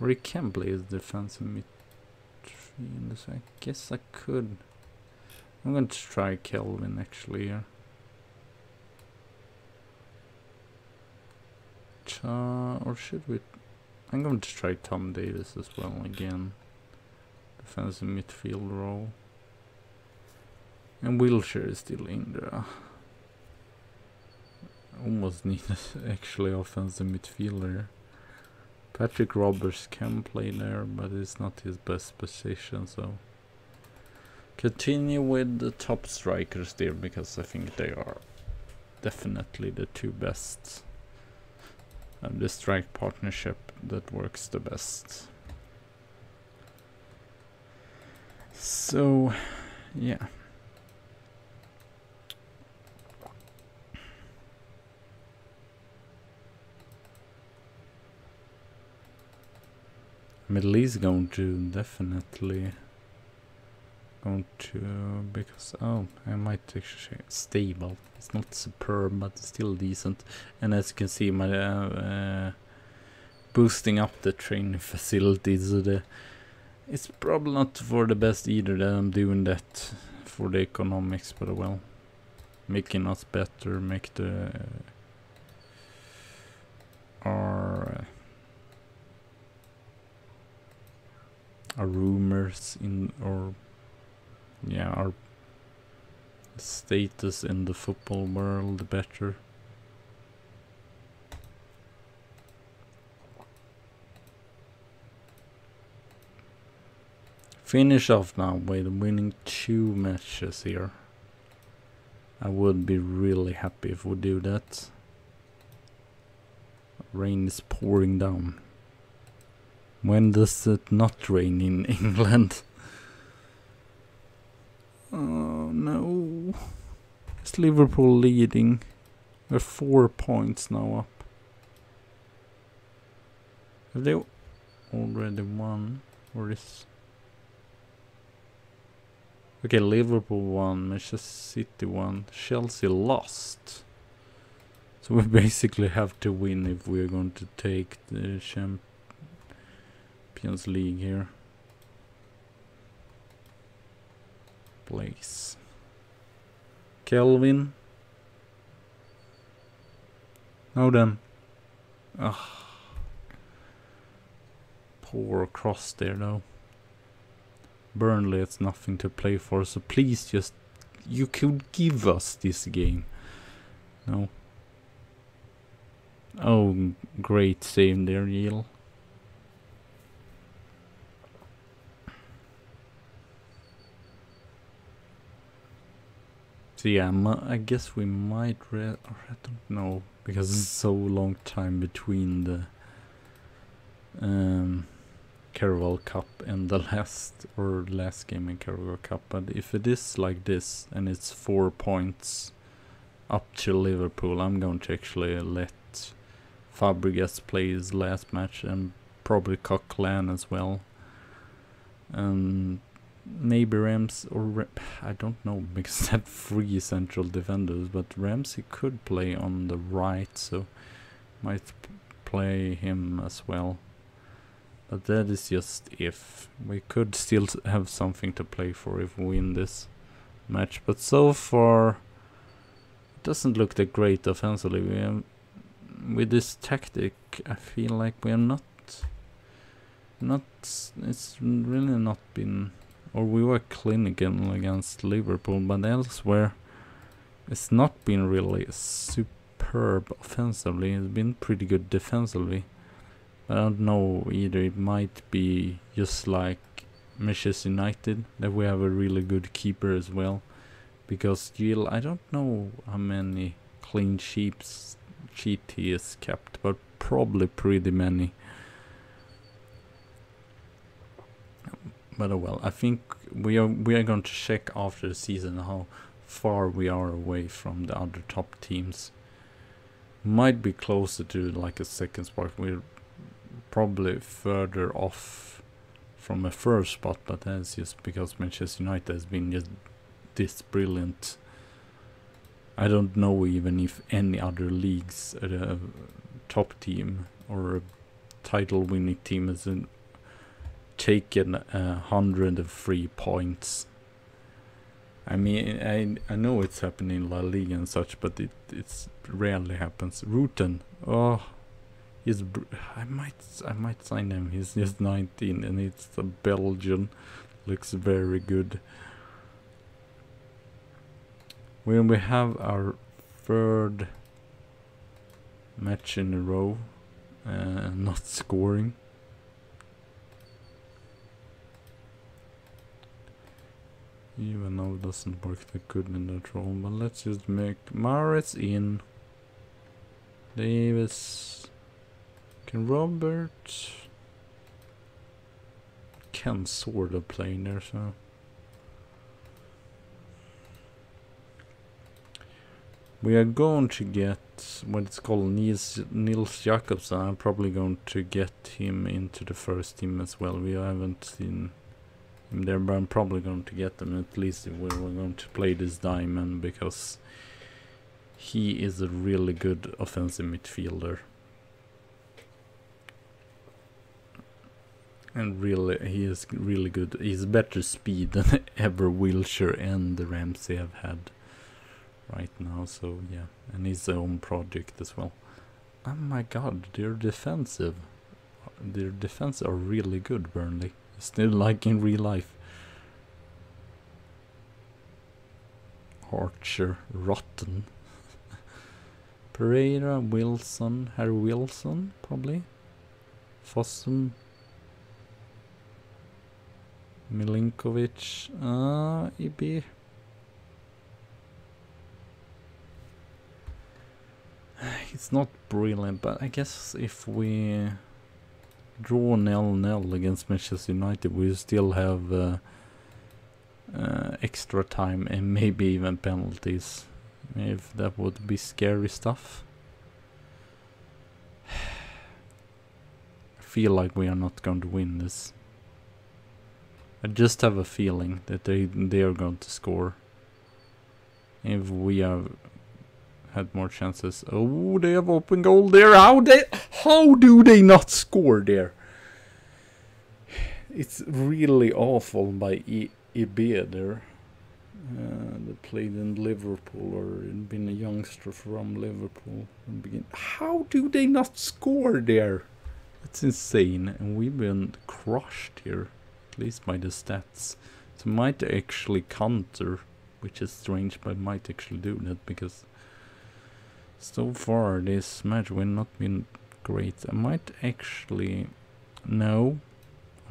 or he can play as defensive mid so I guess I could. I'm going to try Kelvin actually here. Cha or should we? I'm going to try Tom Davis as well again. Defensive midfield role. And Wilshere is still in there. Almost needed actually offensive midfielder. Patrick Roberts can play there, but it's not his best position, so... Continue with the top strikers there, because I think they are definitely the two best. And the strike partnership that works the best. So, yeah. Middle East going to definitely going to because oh I might actually stable it's not superb but still decent and as you can see my uh, uh, boosting up the training *laughs* facilities so the it's probably not for the best either that I'm doing that for the economics but well making us better make the uh, our our rumors in or yeah our status in the football world better finish off now with winning two matches here I would be really happy if we do that rain is pouring down when does it not rain in *laughs* England? Oh no. Is Liverpool leading? They're four points now up. Have they already won? Or is... Okay, Liverpool won, Manchester City won, Chelsea lost. So we *laughs* basically have to win if we're going to take the Champions League here. Place. Kelvin. Now then. Ugh. Poor cross there though. Burnley it's nothing to play for, so please just you could give us this game. No. Oh, great save there, Yale. So yeah, I guess we might read, I don't know, because it's so long time between the um, Carabao Cup and the last, or last game in Carabao Cup, but if it is like this, and it's four points up to Liverpool, I'm going to actually let Fabregas play his last match, and probably Coquelin as well. And maybe Rams or I don't know because *laughs* they have three central defenders, but Ramsey could play on the right, so might play him as well. But that is just if we could still have something to play for if we win this match. But so far, it doesn't look that great offensively. We have, with this tactic, I feel like we are not, not. It's really not been or we were clinical against Liverpool, but elsewhere it's not been really superb offensively. It's been pretty good defensively. I don't know either. It might be just like Manchester United that we have a really good keeper as well. Because Gil, I don't know how many clean sheets sheet he has kept, but probably pretty many. But oh well, I think we are we are going to check after the season how far we are away from the other top teams. Might be closer to like a second spot. We're probably further off from a first spot, but that's just because Manchester United has been just this brilliant. I don't know even if any other leagues a top team or a title winning team has uh, taken a hundred and three points I mean, I I know it's happening in La Liga and such, but it it's rarely happens. Rutten, oh, he's I might I might sign him. He's just 19 and it's a Belgian. Looks very good. When we have our third match in a row, uh, *laughs* not scoring. Even though it doesn't work that good in that role. But let's just make Mahrez in. Davis. Can Robert... Can sort of play in there, so... We are going to get what it's called Niels, Nils Jakobsen. I'm probably going to get him into the first team as well. We haven't seen him there, but I'm probably going to get them at least if we're going to play this diamond because he is a really good offensive midfielder. And really, he is really good. He's better speed *laughs* than ever Wilshere and Ramsey have had right now. So yeah, and his own project as well. Oh my god, their defensive, their defense are really good, Burnley. Still like in real life. Archer, Rutten. *laughs* Pereira, Wilson, Harry Wilson, probably. Fossum. Milinkovic. Uh. It's not brilliant, but I guess if we draw nil nil against Manchester United, we still have uh, uh, extra time and maybe even penalties. If that would be scary stuff. *sighs* I feel like we are not going to win this. I just have a feeling that they they are going to score. If we have had more chances. Oh, they have open goal there. How they how do they not score there? It's really awful by e there. Uh, that played in Liverpool or been a youngster from Liverpool. How do they not score there? That's insane. And we've been crushed here, least by the stats. So might actually counter, which is strange, but might actually do that because so far this match we've not been great. I might actually no.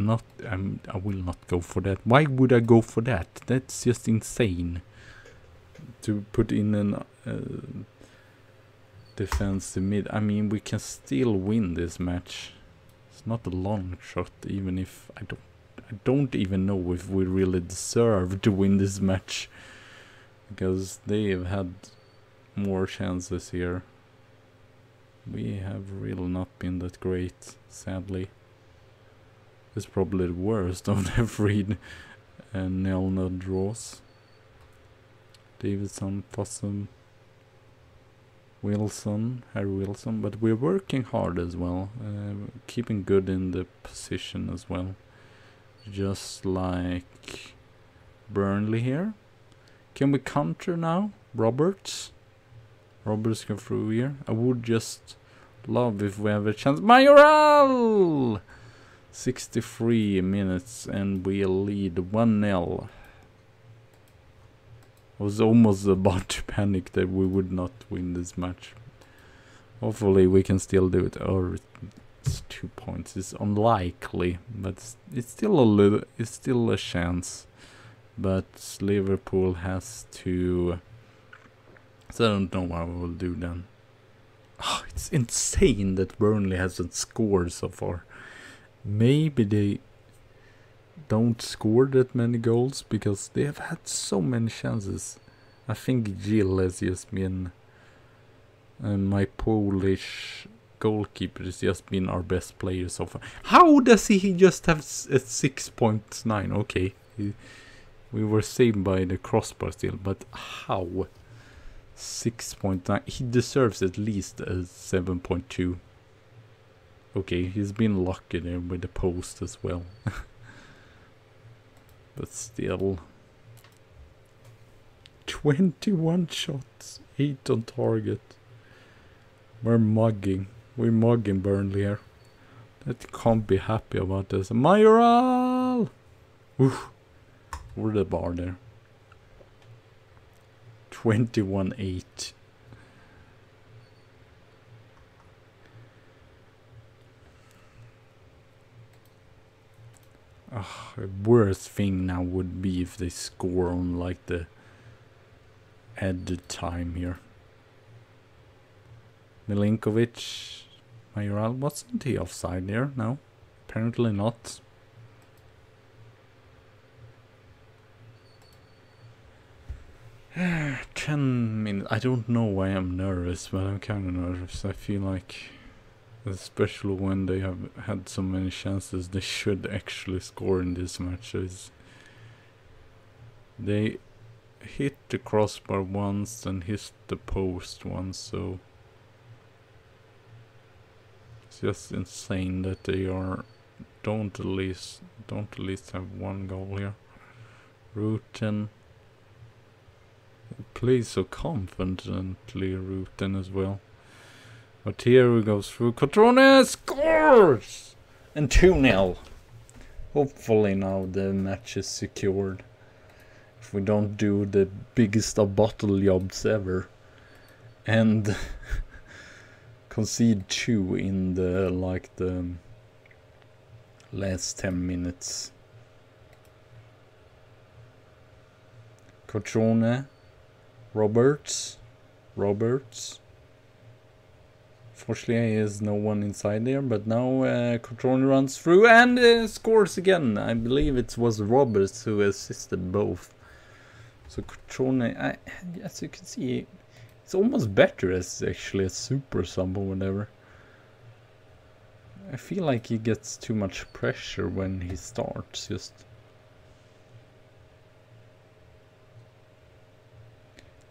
Not um, I will not go for that. Why would I go for that? That's just insane. To put in an uh, defensive mid. I mean, we can still win this match. It's not a long shot, even if I don't. I don't even know if we really deserve to win this match, because they have had more chances here. We have really not been that great, sadly It's probably the worst *laughs* of the three uh, nil draws. Davidson, Fossum, Wilson, Harry Wilson, but we're working hard as well, uh, keeping good in the position as well. Just like Burnley here. Can we counter now? Roberts? Roberts go through here. I would just love if we have a chance. Mayoral! 63 minutes and we lead 1-0. I was almost about to panic that we would not win this match. Hopefully we can still do it. Or it's two points. It's unlikely, but it's, still a little. It's still a chance. But Liverpool has to. So I don't know what we will do then. Oh, it's insane that Burnley hasn't scored so far. Maybe they don't score that many goals because they have had so many chances. I think Gil has just been and my Polish goalkeeper has just been our best player so far. How does he just have a 6.9? Okay, he, we were saved by the crossbar still, but how? 6.9. He deserves at least a 7.2. Okay, he's been lucky there with the post as well. *laughs* but still. 21 shots, 8 on target. We're mugging. We're mugging Burnley here. That can't be happy about this. Mayoral! Oof. Over the bar there. 21-8. Oh, the worst thing now would be if they score on like the added time here. Milinkovic, Mayoral, wasn't he offside there? No, apparently not. *sighs* Ten minutes. I don't know why I'm nervous, but I'm kind of nervous. I feel like, especially when they have had so many chances, they should actually score in this matches. They hit the crossbar once and hit the post once, so just insane that they are don't at least don't at least have one goal here. Rutten plays so confidently Rutten as well. But here we go through Cutrone scores and 2-0. Hopefully now the match is secured. If we don't do the biggest of bottle jobs ever. And *laughs* concede two in the like the last 10 minutes. Cutrone, Roberts, Roberts. Fortunately, is no one inside there, but now uh, Cutrone runs through and uh, scores again. I believe it was Roberts who assisted both. So Cutrone, I, as you can see, it's almost better as actually a super sub or whatever. I feel like he gets too much pressure when he starts, just...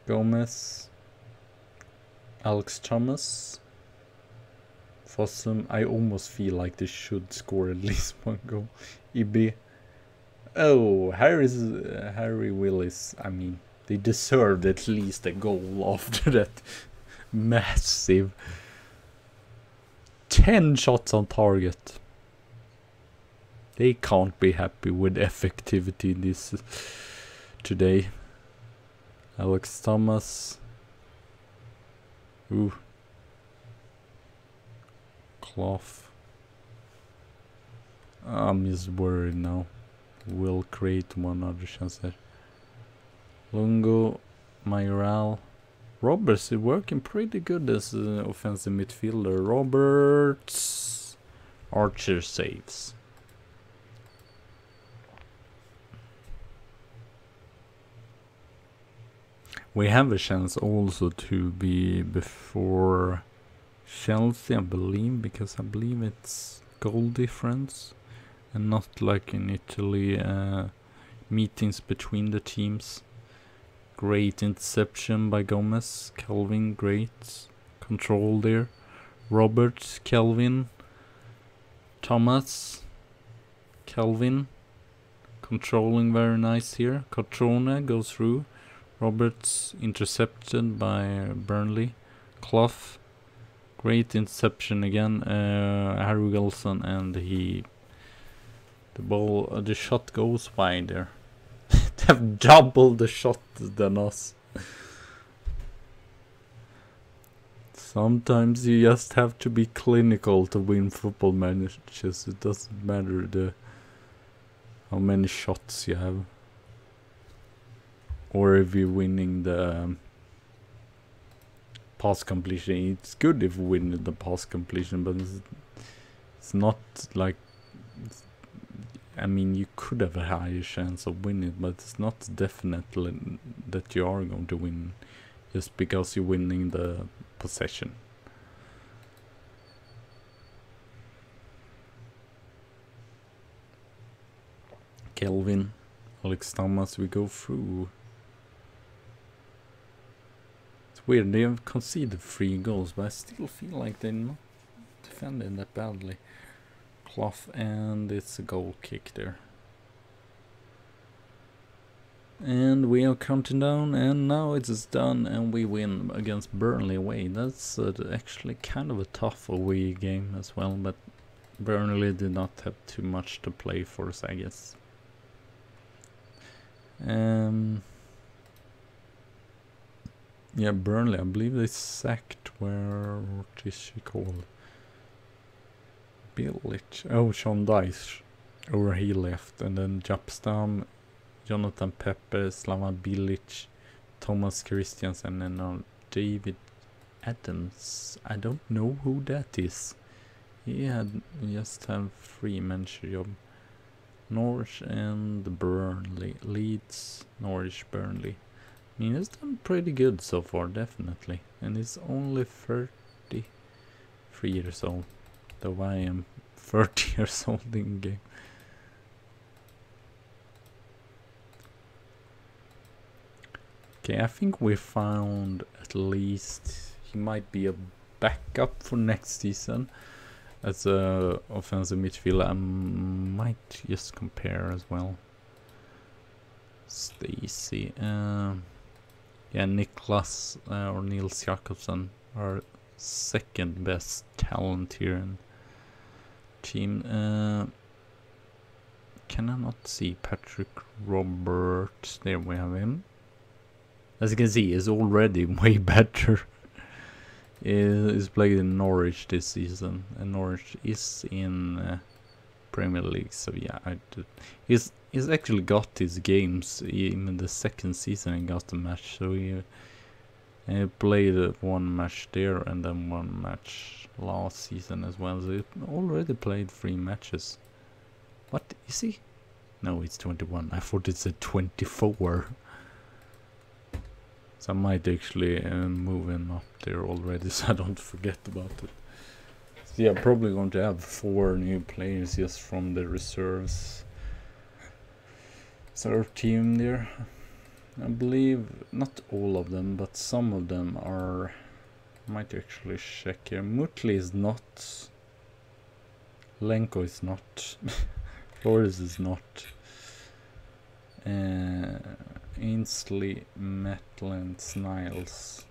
Gomez. Alex Thomas. Fossum. I almost feel like they should score at *laughs* least one goal. Ibi. Oh, Harry's, uh, Harry Willis. I mean, they deserved at least a goal *laughs* after that massive 10 shots on target. They can't be happy with *laughs* effectivity this today. Alex Thomas. Ooh. Cloth. I'm just worried now. We'll create one other chance there. Lungo, Mayoral. Roberts is working pretty good as an offensive midfielder. Roberts. Archer saves. We have a chance also to be before Chelsea, I believe, because I believe it's goal difference and not like in Italy uh, meetings between the teams. Great interception by Gomez. Calvin, great control there. Robert, Calvin, Thomas, Calvin, controlling very nice here. Cutrone goes through. Roberts intercepted by Burnley. Clough, great interception again. Uh, Harry Wilson and he, the ball, uh, the shot goes wide there have double the shot than us. Sometimes you just have to be clinical to win football matches. It doesn't matter the how many shots you have. Or if you're winning the um, pass completion. It's good if you win the pass completion, but it's, it's not like I mean, you could have a higher chance of winning, but it's not definitely that you are going to win just because you're winning the possession. Kelvin, Alex Thomas, we go through. It's weird, they have conceded three goals, but I still feel like they're not defending that badly cloth and it's a goal kick there. And we are counting down and now it's done and we win against Burnley away. That's uh, actually kind of a tough away game as well, but Burnley did not have too much to play for us, I guess. Um, yeah, Burnley, I believe they sacked, where, what is she called? Bilic. Oh, Sean Dyche. Or he left. And then Jaap Stam, Jonathan Pepe, Slaven Bilic, Thomas Christiansen, and now David Adams. I don't know who that is. He had just have three manager job. Norwich and Burnley. Leeds, Norwich, Burnley. I mean, he's done pretty good so far, definitely. And he's only 33 years old though I am 30 years old in game. Okay, I think we found at least he might be a backup for next season as a offensive midfielder. I might just compare as well. Stacy, uh, yeah, Niklas uh, or Nils Jakobsen are second best talent here and team. Uh, can I not see Patrick Roberts? There we have him. As you can see, he's already *laughs* way better. he's played in Norwich this season, and Norwich is in uh, Premier League. So yeah, I did. he's he's actually got his games. in the second season, he got the match. So he, he played one match there and then one match last season as well. He already played three matches. What is he? No, it's 21. I thought it's a 24. So I might actually uh, move him up there already *laughs* so I don't forget about it. So yeah, probably going to have four new players just from the reserves. Our team there, I believe not all of them, but some of them are might actually check here. Mutli is not. Lenko is not. *laughs* Flores is not. Uh, Ainsley, Maitland, Sniles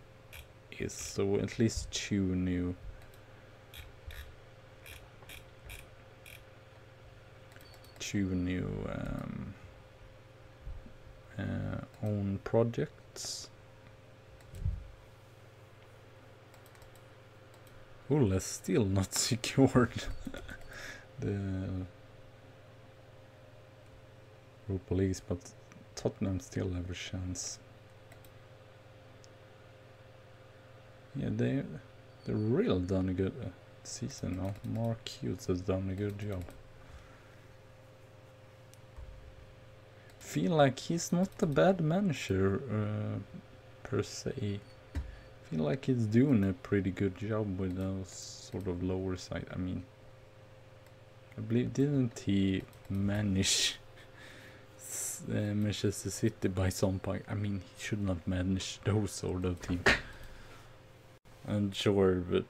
is so at least two new. Two new um, uh, own projects. Hull has still not *laughs* secured the Europa Leagues, but Tottenham still have a chance. Yeah, they they real done a good uh, season now. Mark Hughes has done a good job. Feel like he's not a bad manager uh, per se feel like he's doing a pretty good job with those sort of lower side. I mean, I believe didn't he manage *laughs* uh, Manchester City by some point? I mean, he should not manage those sort of teams. I'm sure, but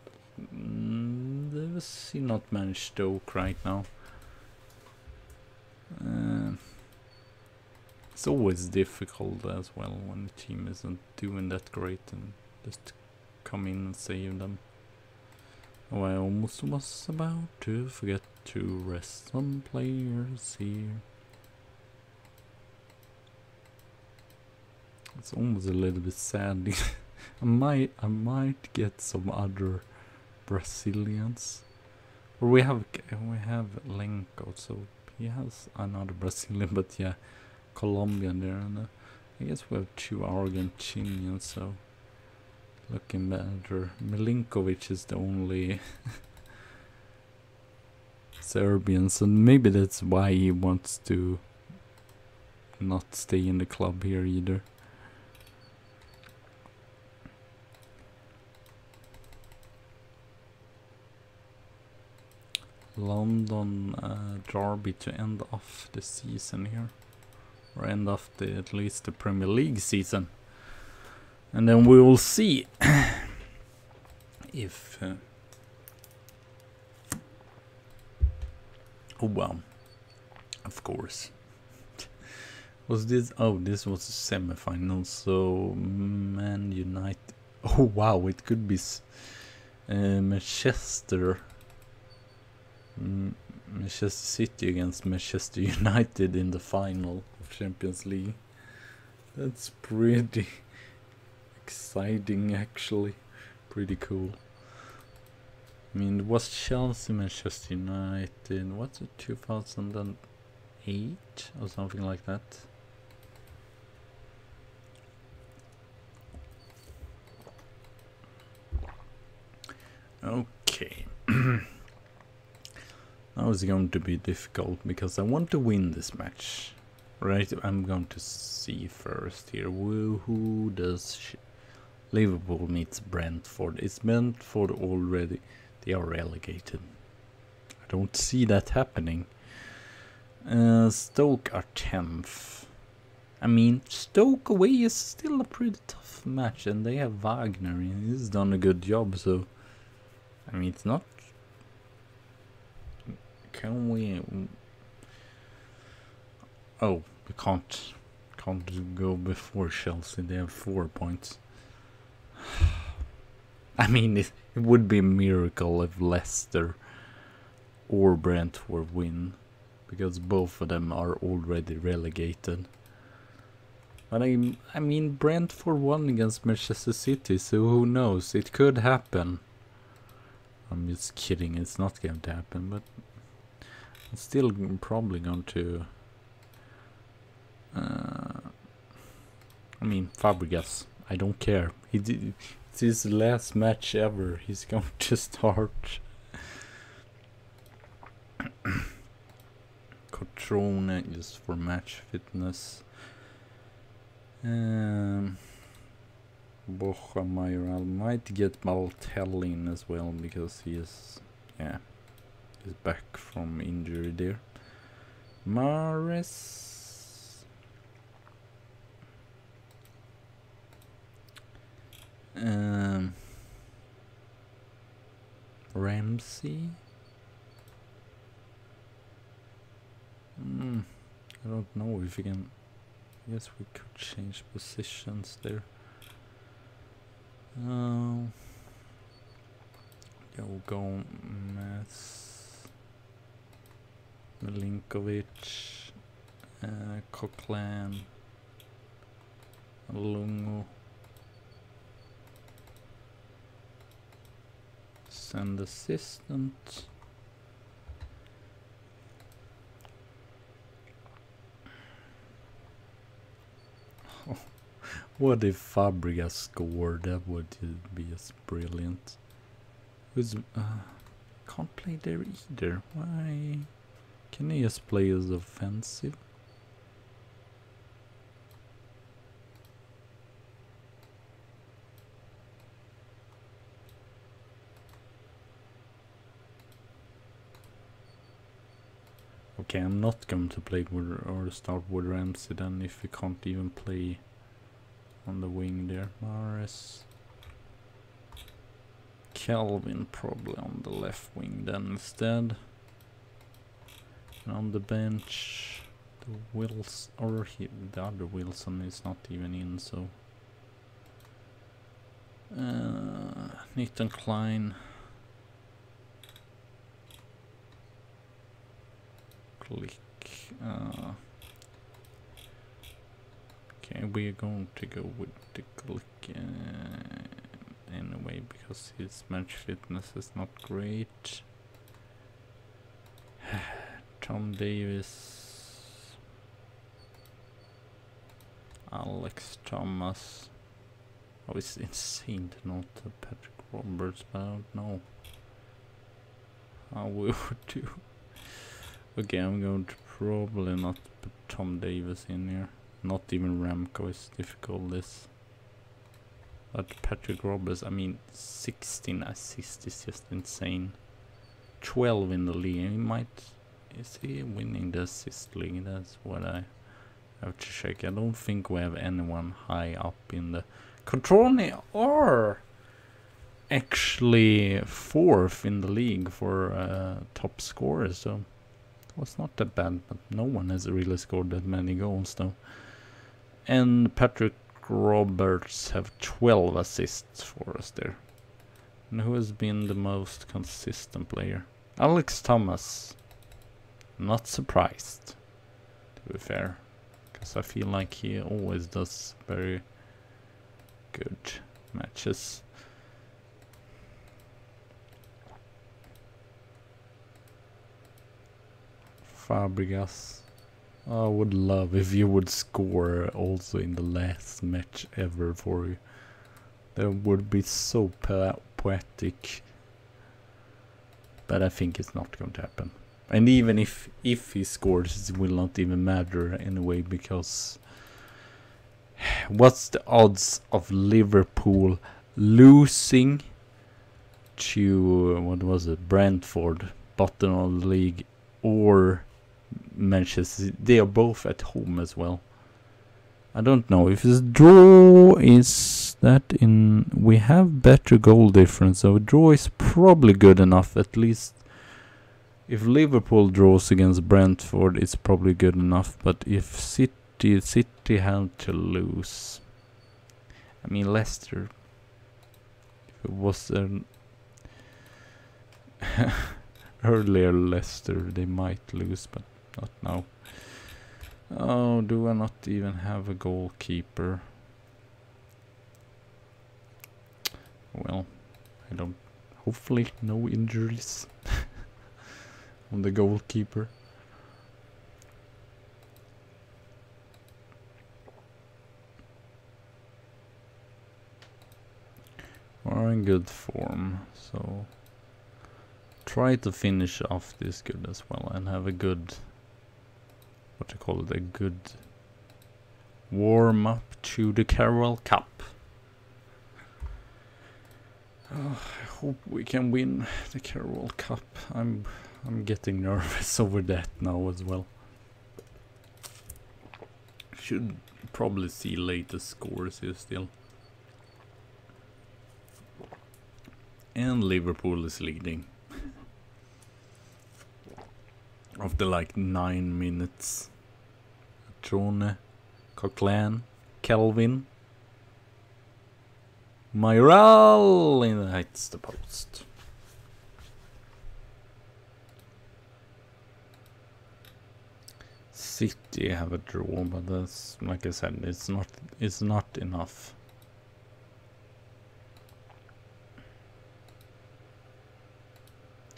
mm, he not manage Stoke right now? Uh, it's always difficult as well when the team isn't doing that great and just come in and save them. Oh, I almost was about to forget to rest some players here. It's almost a little bit sad *laughs* I might I might get some other Brazilians. Or we have we have Lenko, so he has another Brazilian, *laughs* but yeah, Colombian there, and uh, I guess we have two Argentinians, so looking better. Milinkovic is the only *laughs* Serbian, so maybe that's why he wants to not stay in the club here either. London uh, Derby to end off the season here. Or end off the at least the Premier League season. And then we will see if uh, Oh well. Of course. was this oh this was a semi-final so Man United Oh wow it could be uh, Manchester Manchester City against Manchester *laughs* United in the final of Champions League. That's pretty exciting actually. Pretty cool. I mean, it was Chelsea, Manchester United, what's it, 2008 or something like that? Okay. *clears throat* Now it's going to be difficult because I want to win this match. Right, I'm going to see first here. Who, who does Liverpool meets Brentford? It's Brentford already. They are relegated. I don't see that happening. Uh, Stoke are 10th. I mean, Stoke away is still a pretty tough match and they have Wagner and he's done a good job so... I mean, it's not can we... Oh, we can't, can't go before Chelsea, they have four points. *sighs* I mean, it, it would be a miracle if Leicester or Brentford win, because both of them are already relegated. But I, I mean, Brentford won against Manchester City, so who knows? It could happen. I'm just kidding, it's not going to happen, but it's still probably going to... Uh, I mean, Fabregas, I don't care. He did, it's his last match ever. He's going to start. *coughs* Cutrone just for match fitness. Um, might get Balotelli as well because he is, yeah, is back from injury there. Mares. Um, Ramsey. Mm, I don't know if we can. I guess we could change positions there. Uh, yeah, we'll go Mass. Milinkovic, uh, Coquelin, Lungo, send assistant. *laughs* what if Fabregas scored? That would be as brilliant. Who's uh, can't play there either. Why? Can he just play as offensive? Okay, I'm not going to play with or start with Ramsey then if we can't even play on the wing there. Mares. Calvin probably on the left wing then instead And on the bench. The Wills or he, the other Wilson is not even in, so uh, Nathan Klein. Click. Uh, okay, we are going to go with the click. Uh, because his match fitness is not great. *sighs* Tom Davis, Alex Thomas. Oh, it's insane to not Patrick Roberts, but I don't know how we *laughs* would do. Okay, I'm going to probably not put Tom Davis in here. Not even Ramco is difficult this. But Patrick Roberts, I mean, 16 assists is just insane. 12 in the league. He might. Is he winning the assist league? That's what I have to check. I don't think we have anyone high up in the. Controlni are actually fourth in the league for uh, top scorers, so was not that bad. But no one has really scored that many goals, though. And Patrick Roberts have 12 assists for us there. And who has been the most consistent player? Alex Thomas. Not surprised, to be fair. Because I feel like he always does very good matches. Fabregas. I would love if you would score also in the last match ever for you. That would be so po poetic. But I think it's not going to happen. And even if if he scores, it will not even matter anyway because *sighs* what's the odds of Liverpool losing to uh, what was it Brentford, bottom of the league, or Manchester. They are both at home as well. I don't know if this draw is that in. We have better goal difference, so a draw is probably good enough. At least if Liverpool draws against Brentford, it's probably good enough. But if City City had to lose, I mean Leicester. If it was an *laughs* earlier Leicester, they might lose, but not now. Oh, do I not even have a goalkeeper? Well, I don't... Hopefully no injuries *laughs* on the goalkeeper. We're in good form, so try to finish off this good as well and have a good what you call it a good warm up to the Carabao Cup. Oh, I hope we can win the Carabao Cup. I'm I'm getting nervous *laughs* over that now as well. Should probably see later scores here still. And Liverpool is leading after like nine minutes. Trone, Coquelin, Kelvin, Myral hits the post. City have a draw, but that's like I said, it's not it's not enough.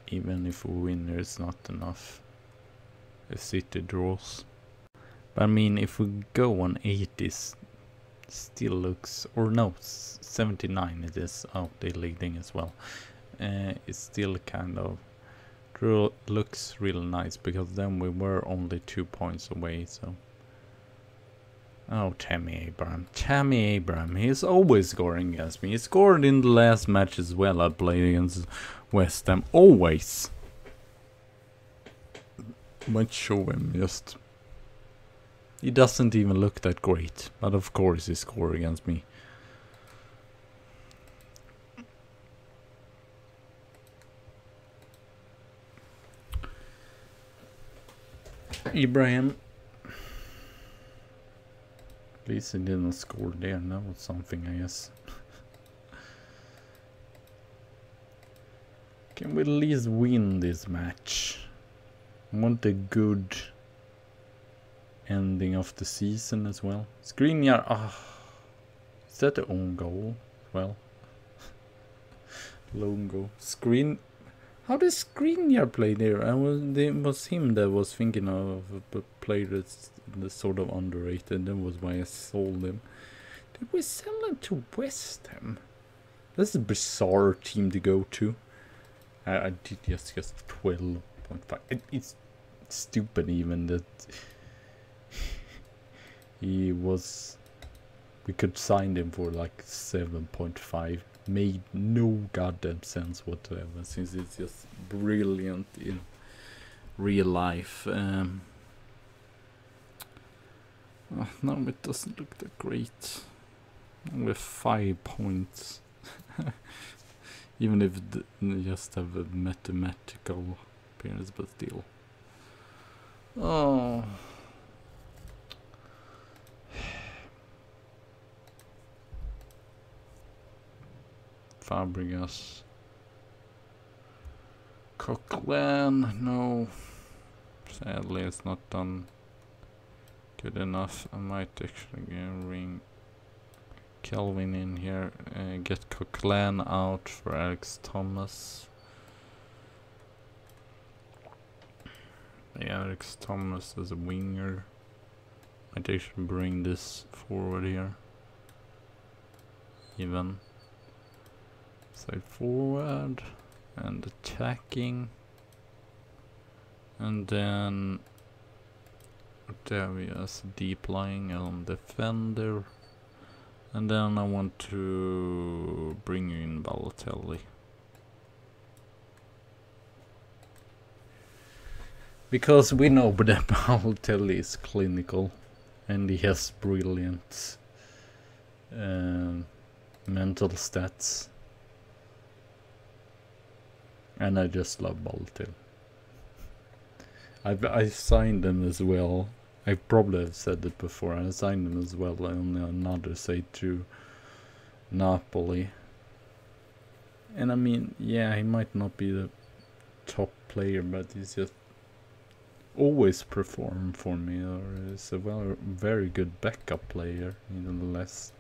Even if we win, it's not enough City draws. But I mean, if we go on 80s, still looks, or no, 79 it is. Oh, they're leading as well. Uh, it still kind of looks real nice because then we were only two points away. So. Oh, Tammy Abraham. Tammy Abraham. He's always scoring against me. He scored in the last match as well I played against West Ham. Always might show him just... He doesn't even look that great, but of course he scored against me. Ibrahim. At least he didn't score there, that was something I guess. *laughs* Can we at least win this match? Want a good ending of the season as well. Skriniar, ah, oh, is that the own goal? Well, *laughs* Longo. Screen. How does Skriniar play there? I was it was him that was thinking of a player that's, that's sort of underrated. That was why I sold him. Did we sell him to West Ham? This is a bizarre team to go to. I, I did just just twelve It, it's stupid even that *laughs* he was. We could sign him for like seven point five made no goddamn sense whatsoever since it's just brilliant in real life. Um, uh, no, it doesn't look that great. With five points, *laughs* even if just have a mathematical appearance, but still. Oh. *sighs* Fabregas. Coquelin, no. Sadly, it's not done good enough. I might actually ring Kelvin in here. Uh, get Coquelin out for Alex Thomas. Alex Thomas as a winger. Might actually bring this forward here. Even. Side forward. And attacking. And then Davius deep lying on defender. And then I want to bring in Balotelli because we know *laughs* that Balotelli is clinical and he has brilliant uh, mental stats and I just love Balotelli. I've I signed them as well. I probably have said it before. I signed them as well on another side to Napoli. And I mean, yeah, he might not be the top player, but he's just always perform for me, or is a well, very good backup player, nonetheless.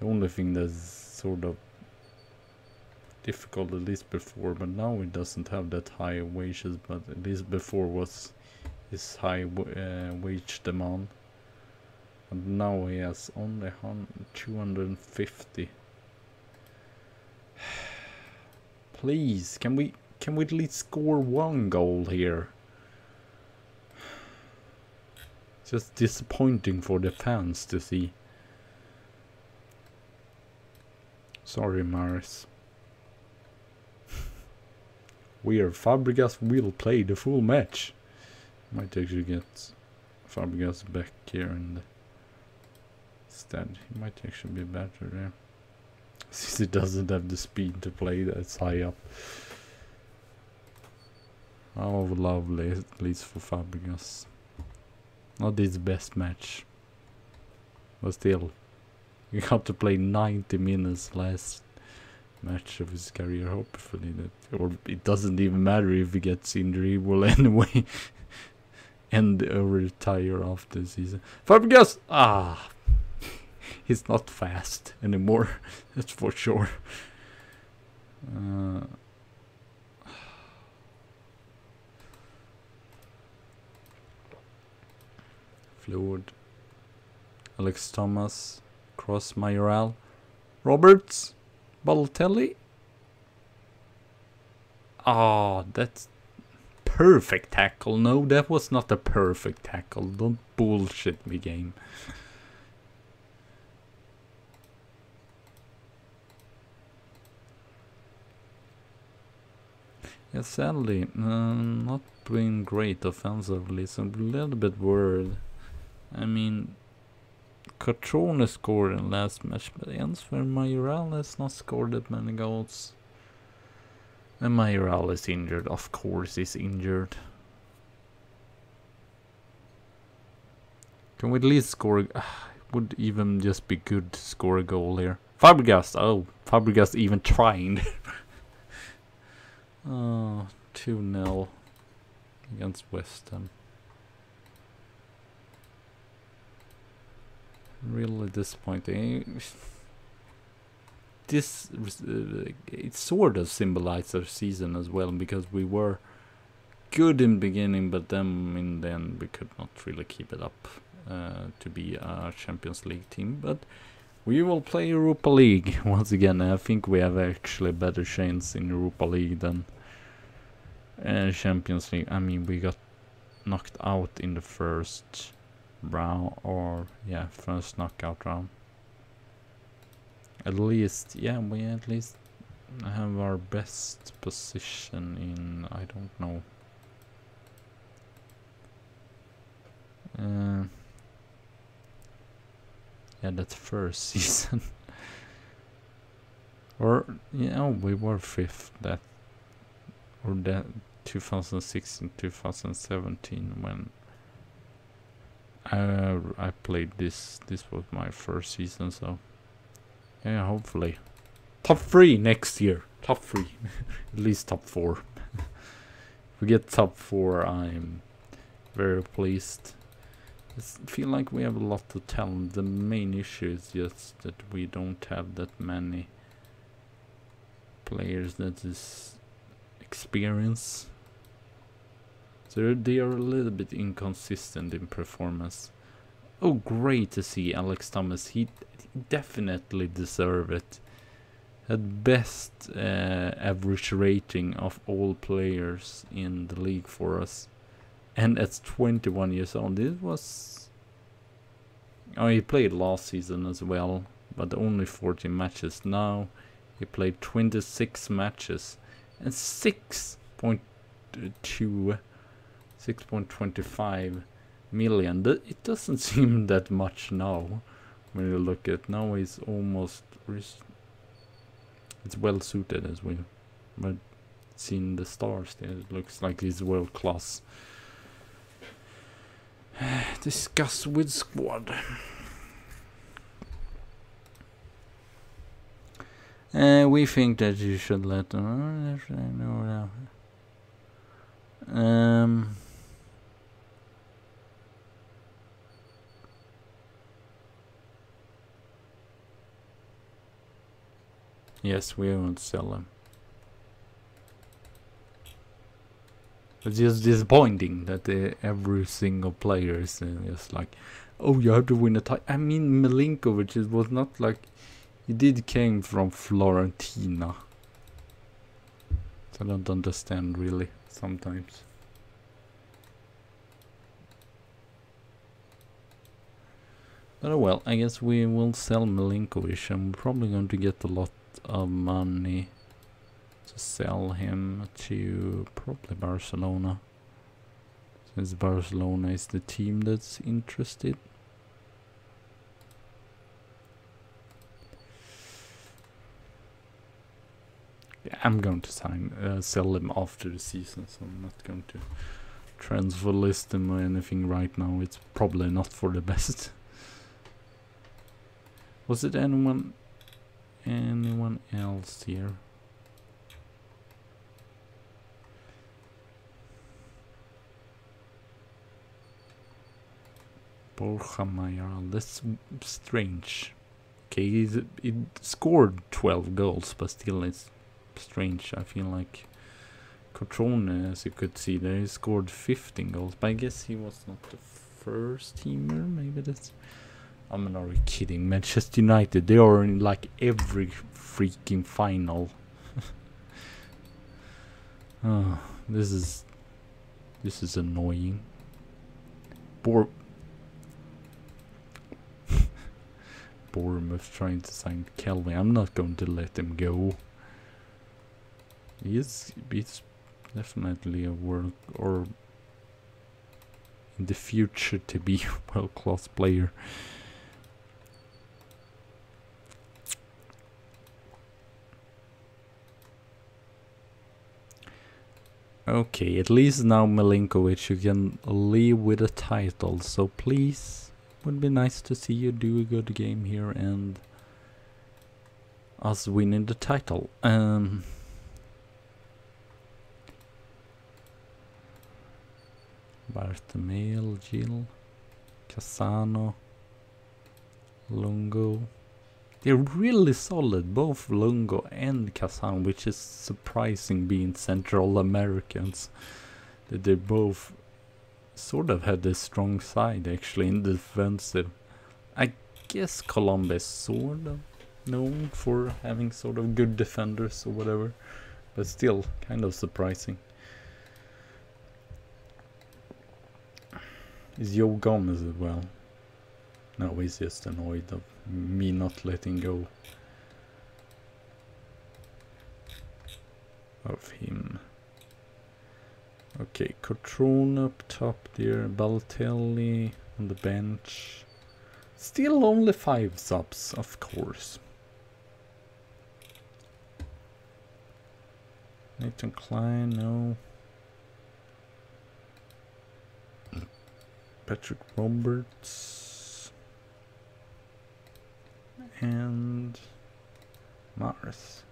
The only thing that's sort of difficult at least before, but now it doesn't have that high wages, but at least before was his high uh, wage demand. And now he has only 250. *sighs* Please, can we can we at least score one goal here? Just disappointing for the fans to see. Sorry, Maris. *laughs* Where Fabregas will play the full match. Might actually get Fabregas back here and instead. He might actually be better there. *laughs* Since he doesn't have the speed to play that's high up. Oh, lovely, at least for Fabregas. Not his best match. But still, you got to play 90 minutes last match of his career, hopefully. That, or it doesn't even matter if he gets injured, he will *laughs* anyway end or retire after the season. Fabregas! Ah! *laughs* He's not fast anymore, *laughs* that's for sure. Uh, Fluid. Alex Thomas. Cross Mayoral. Roberts. Balotelli. Ah, oh, that's perfect tackle. No, that was not a perfect tackle. Don't bullshit me, game. Yeah, sadly, uh, not doing great offensively, so a little bit worried. I mean, Cutrone scored in last match, but Ensfer Mayoral has not scored that many goals. And Mayoral is injured, of course he's injured. Can we at least score? Uh, would even just be good to score a goal here. Fabregas, oh, Fabregas even trying. *laughs* oh, 2-0 against West Ham. Really disappointing. this uh, it sort of symbolized our season as well because we were good in beginning, but then in the end we could not really keep it up uh, to be a Champions League team. But we will play Europa League *laughs* once again. I think we have actually better chance in Europa League than uh, Champions League. I mean, we got knocked out in the first round, or yeah, first knockout round. At least, yeah, we at least have our best position in, I don't know. Uh, yeah, that first *laughs* season. or, yeah, we were fifth that, or that 2016, 2017 when I, I played this, this was my first season, so yeah, hopefully. Top three next year. Top three. *laughs* At least top four. if we get top four, I'm very pleased. I feel like we have a lot to tell. The main issue is just that we don't have that many players that is experience. So they are a little bit inconsistent in performance. Oh, great to see Alex Thomas. He definitely deserve it. At best uh, average rating of all players in the league for us. And at 21 years old, this was... Oh, he played last season as well, but only 14 matches. Now he played 26 matches and 6.2, 6.25 million. It doesn't *laughs* seem that much now when you look at now it's almost it's well suited as well but seeing the stars there. It looks like it's world class *sighs* discuss with squad. Uh, we think that you should let them um Yes, we won't sell them. It's just disappointing that uh, every single player is uh, just like, oh, you have to win a title. I mean, Milinkovic was not like he did came from Fiorentina. So I don't understand really sometimes. But oh well, I guess we will sell Milinkovic. I'm probably going to get a lot of money to sell him to probably Barcelona. Since Barcelona is the team that's interested. I'm going to sign, uh, sell him after the season, so I'm not going to transfer list him or anything right now. It's probably not for the *laughs* best. Was it anyone anyone else here? Borja that's strange. Okay, he's, he scored 12 goals, but still it's strange. I feel like Cutrone, as you could see there, he scored 15 goals, but I guess he was not the first teamer, maybe that's... I'm not kidding. Manchester United, they are in like every freaking final. oh, *laughs* this is this is annoying. Bor *laughs* Bournemouth trying to sign Kelly. I'm not going to let him go. He is he's definitely a world or in the future to be *laughs* a world class player. Okay, at least now Milinkovic you can leave with a title, so please, would be nice to see you do a good game here and us winning the title. Um, Bartomeu, Gil, Cassano, Lungo, they're really solid, both Lungo and Kazan, which is surprising being Central Americans. That they both sort of had a strong side actually in the defensive. I guess Colombia is sort of known for having sort of good defenders or whatever, but still kind of surprising. Is Joe Gomez as well? No, he's just annoyed of me not letting go of him. Okay, Cutrone up top there, Balotelli on the bench. Still only five subs, of course. Nathan Klein, no. Patrick Roberts. And Mars.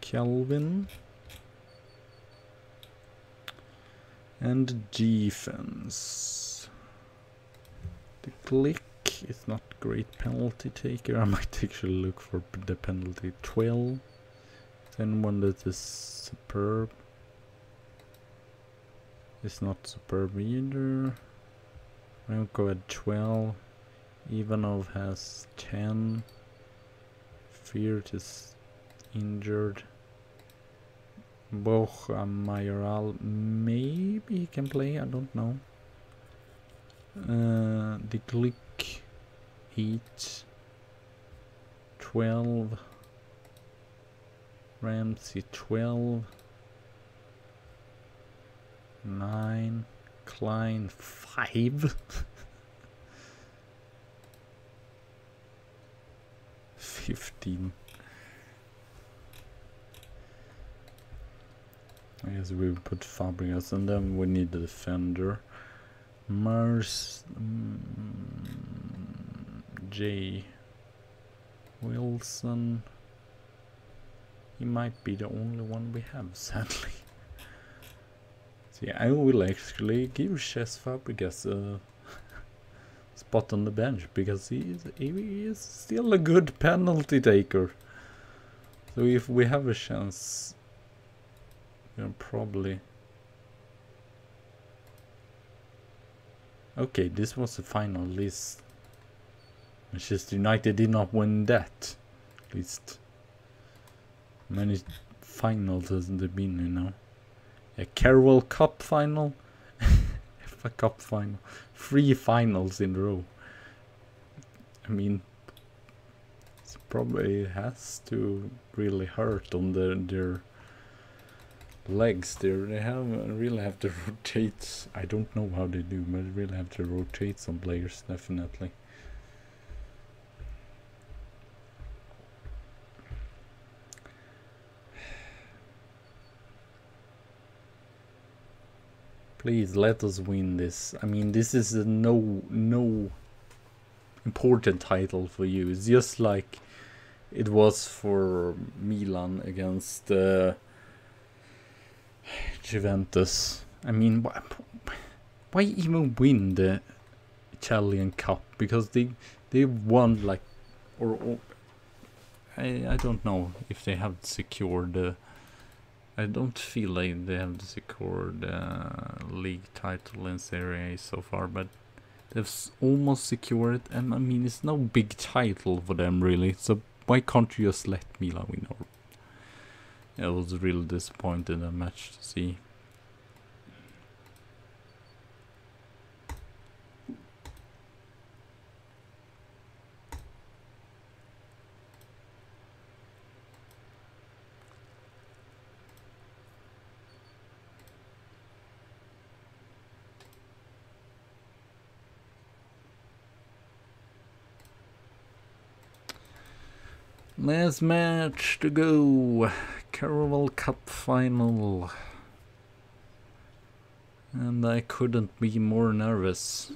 Kelvin. And defense. The click is not great penalty taker. *laughs* I might actually look for the penalty 12. Then one that is superb. It's not superb either. I'll go at 12. Ivanov has 10. Feared is injured. Borja Mayoral maybe he can play, I don't know. Uh, the Glick Heat 12 Ramsey 12 9 Klein 5 *laughs* 15 I guess we will put Fabregas and then we need the defender. Mars mm, J. Wilson. He might be the only one we have *laughs* sadly. See, I will actually give Cesc Fabregas a spot on the bench because he is, he is still a good penalty taker. So if we have a chance, we'll probably... Okay, this was the final list. Manchester United did not win that. At least many finals hasn't there been, you know a Carabao Cup final, *laughs* FA Cup final, three finals in a row. I mean, it probably has to really hurt on the, their legs there. They have really have to *laughs* rotate. I don't know how they do, but they really have to rotate some players definitely. Please let us win this. I mean, this is no no important title for you. It's just like it was for Milan against uh, Juventus. I mean, why, why even win the Italian Cup? Because they they won like, or, or I I don't know if they have secured the I don't feel like they have secured uh, league title in Serie A so far, but they've almost secured it, and I mean it's no big title for them really. So why can't you just let Milan win? Or it was really disappointing a match to see. Last match to go. Carnival Cup final. And I couldn't be more nervous.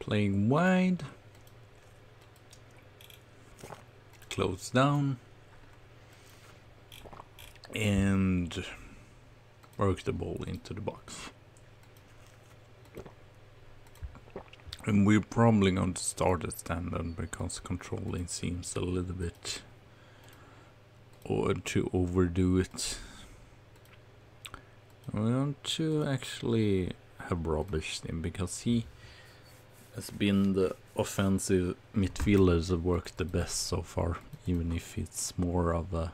Playing wide. Close down. And work the ball into the box. And we're probably going to start at standard because controlling seems a little bit or to overdo it. We want to actually have Roberts in because he has been the offensive midfielders that worked the best so far, even if it's more of a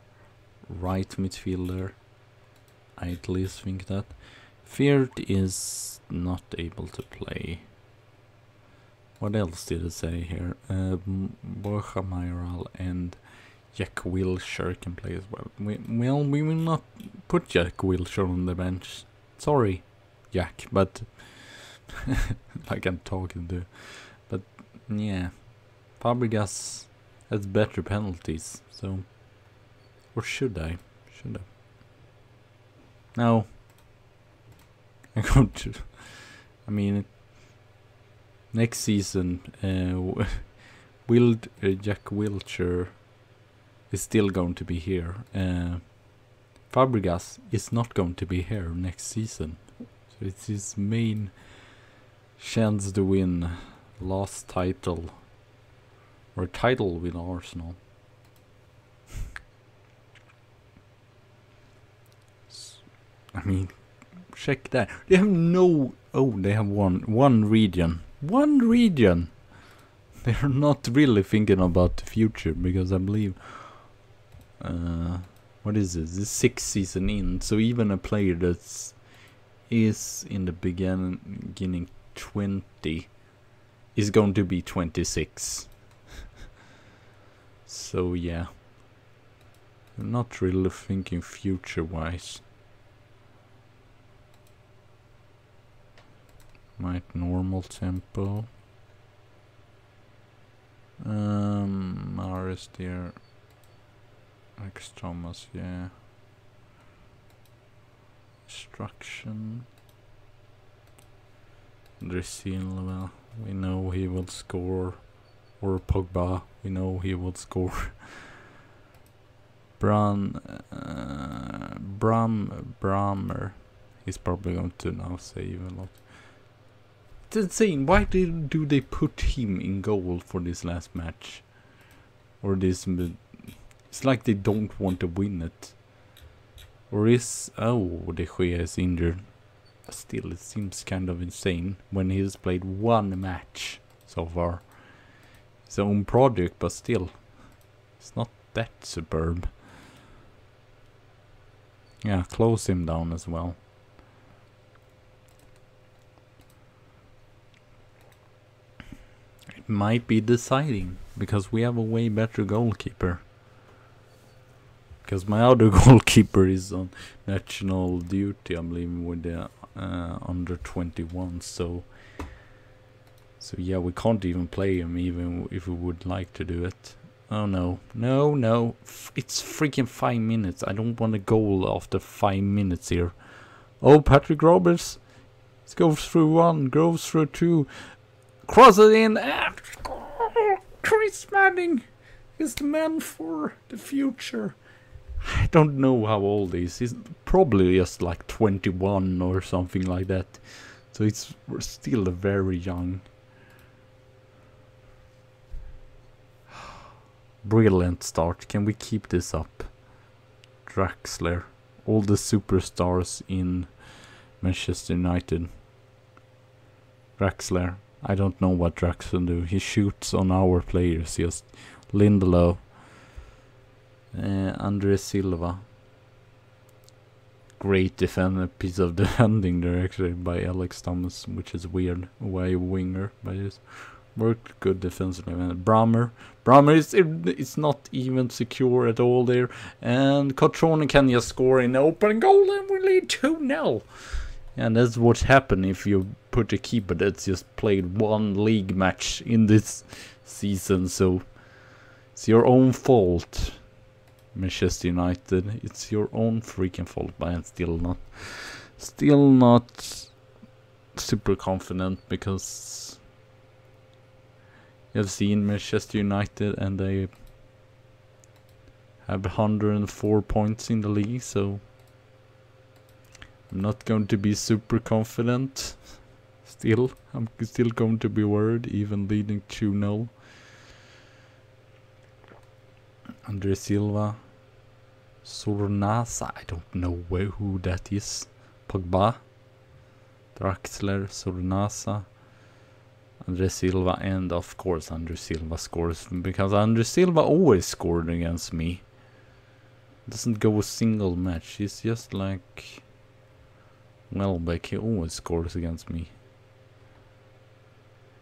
right midfielder. I at least think that. Feared is not able to play. What else did it say here? Um, Borja Mayoral and Jack Wilshere can play as well. We, well, we will not put Jack Wilshere on the bench. Sorry, Jack, but *laughs* like I'm talking to. But yeah, Fabregas has better penalties, so or should I? Should I? No. *laughs* I go to. I mean, next season, uh, *laughs* uh, Jack Wilshere is still going to be here. Uh, Fabregas is not going to be here next season, so it's his main chance to win last title or title with Arsenal. I mean, check that. They have no. Oh, they have one one regen. One regen. *laughs* They're not really thinking about the future because I believe. Uh, what is this? This sixth season in, so even a player that's is in the begin beginning 20 is going to be 26. *laughs* so yeah. I'm not really thinking future Might normal tempo. Um, Maris there. X Thomas, yeah. Instruction. Silva, we know he will score. Or Pogba, we know he will score. Bran, uh, Bram, Bramer, he's probably going to now save a lot. Insane. Why did do they put him in goal for this last match? Or this... It's like they don't want to win it. Or is... Oh, De Gea is injured. Still, it seems kind of insane when he's played one match so far. His own project, but still. It's not that superb. Yeah, close him down as well. Might be deciding because we have a way better goalkeeper. Because my other *laughs* goalkeeper is on national duty, I believe, with the uh, under 21. So, so yeah, we can't even play him, even if we would like to do it. Oh no, no, no! F it's freaking five minutes. I don't want a goal after five minutes here. Oh, Patrick Roberts goes through one, goes through two, Cross it in and Chris Manning is the man for the future. I don't know how old he is. He's probably just like 21 or something like that. So it's still a very young. *sighs* Brilliant start. Can we keep this up? Draxler. All the superstars in Manchester United. Draxler. I don't know what Draxler do. He shoots on our players. Just Lindelof, uh, Andre Silva. Great defender, piece of *laughs* defending there actually by Alex Thomas, which is weird. Why winger, but it's worked good defensively. Bramer, Bramer is it's not even secure at all there, and Cutrone can just score in open goal, and we lead two 0 and that's what happened if you put a keeper that's just played one league match in this season. So it's your own fault, Manchester United. It's your own freaking fault, but I'm still not, still not super confident because you've seen Manchester United and they have 104 points in the league, so I'm not going to be super confident. Still, I'm still going to be worried, even leading 2-0. Andre Silva. Sornasa, I don't know who that is. Pogba. Draxler, Sornasa. Andre Silva and of course Andre Silva scores because Andre Silva always scored against me. Doesn't go a single match. He's just like Welbeck. He always scores against me.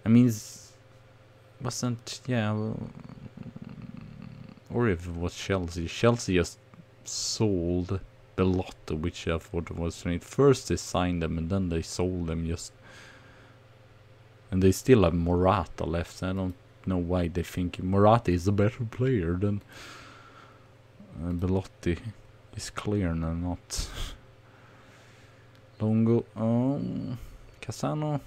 I mean, wasn't yeah, well, or if it was Chelsea. Chelsea just sold Belotti, which I thought was great. First they signed them and then they sold them just and they still have Morata left. I don't know why they think Morata is a better player than uh, Belotti. Is clear now, not. *laughs* Longo. Um, Casano.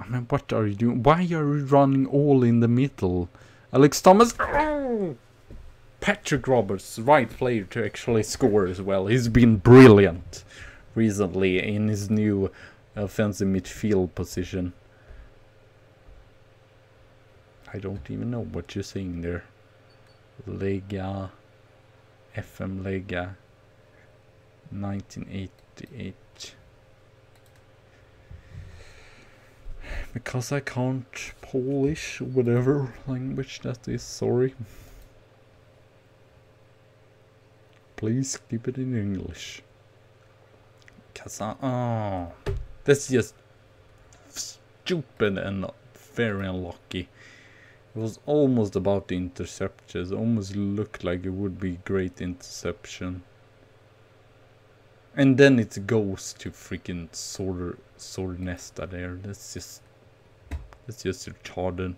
I mean, what are you doing? Why are you running all in the middle? Alex Thomas. Oh! Patrick Roberts, right player to actually score as well. He's been brilliant recently in his new offensive midfield position. I don't even know what you're saying there. Lega, FM Lega, 1988. Because I can't Polish, whatever language that is, sorry. Please keep it in English. Cause I, oh, uh, that's just stupid and very unlucky. It was almost about the interceptions. Almost looked like it would be great interception. And then it goes to freaking Sor Sornesta there. That's just that's just retarded.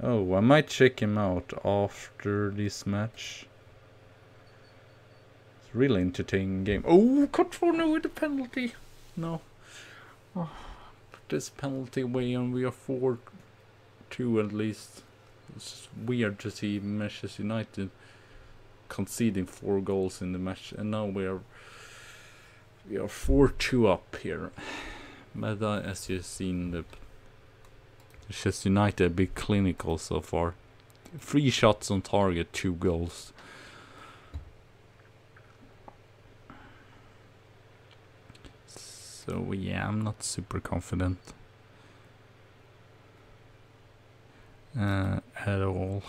Oh, I might check him out after this match It's a really entertaining game. Oh, Cutrone with a penalty. No. Oh, put this penalty away and we are 4-2 at least. It's weird to see Manchester United conceding four goals in the match and now we are we are 4-2 up here. Uh, as you've seen the Manchester United a bit clinical so far. Three shots on target, two goals. So yeah, I'm not super confident. Uh, at all.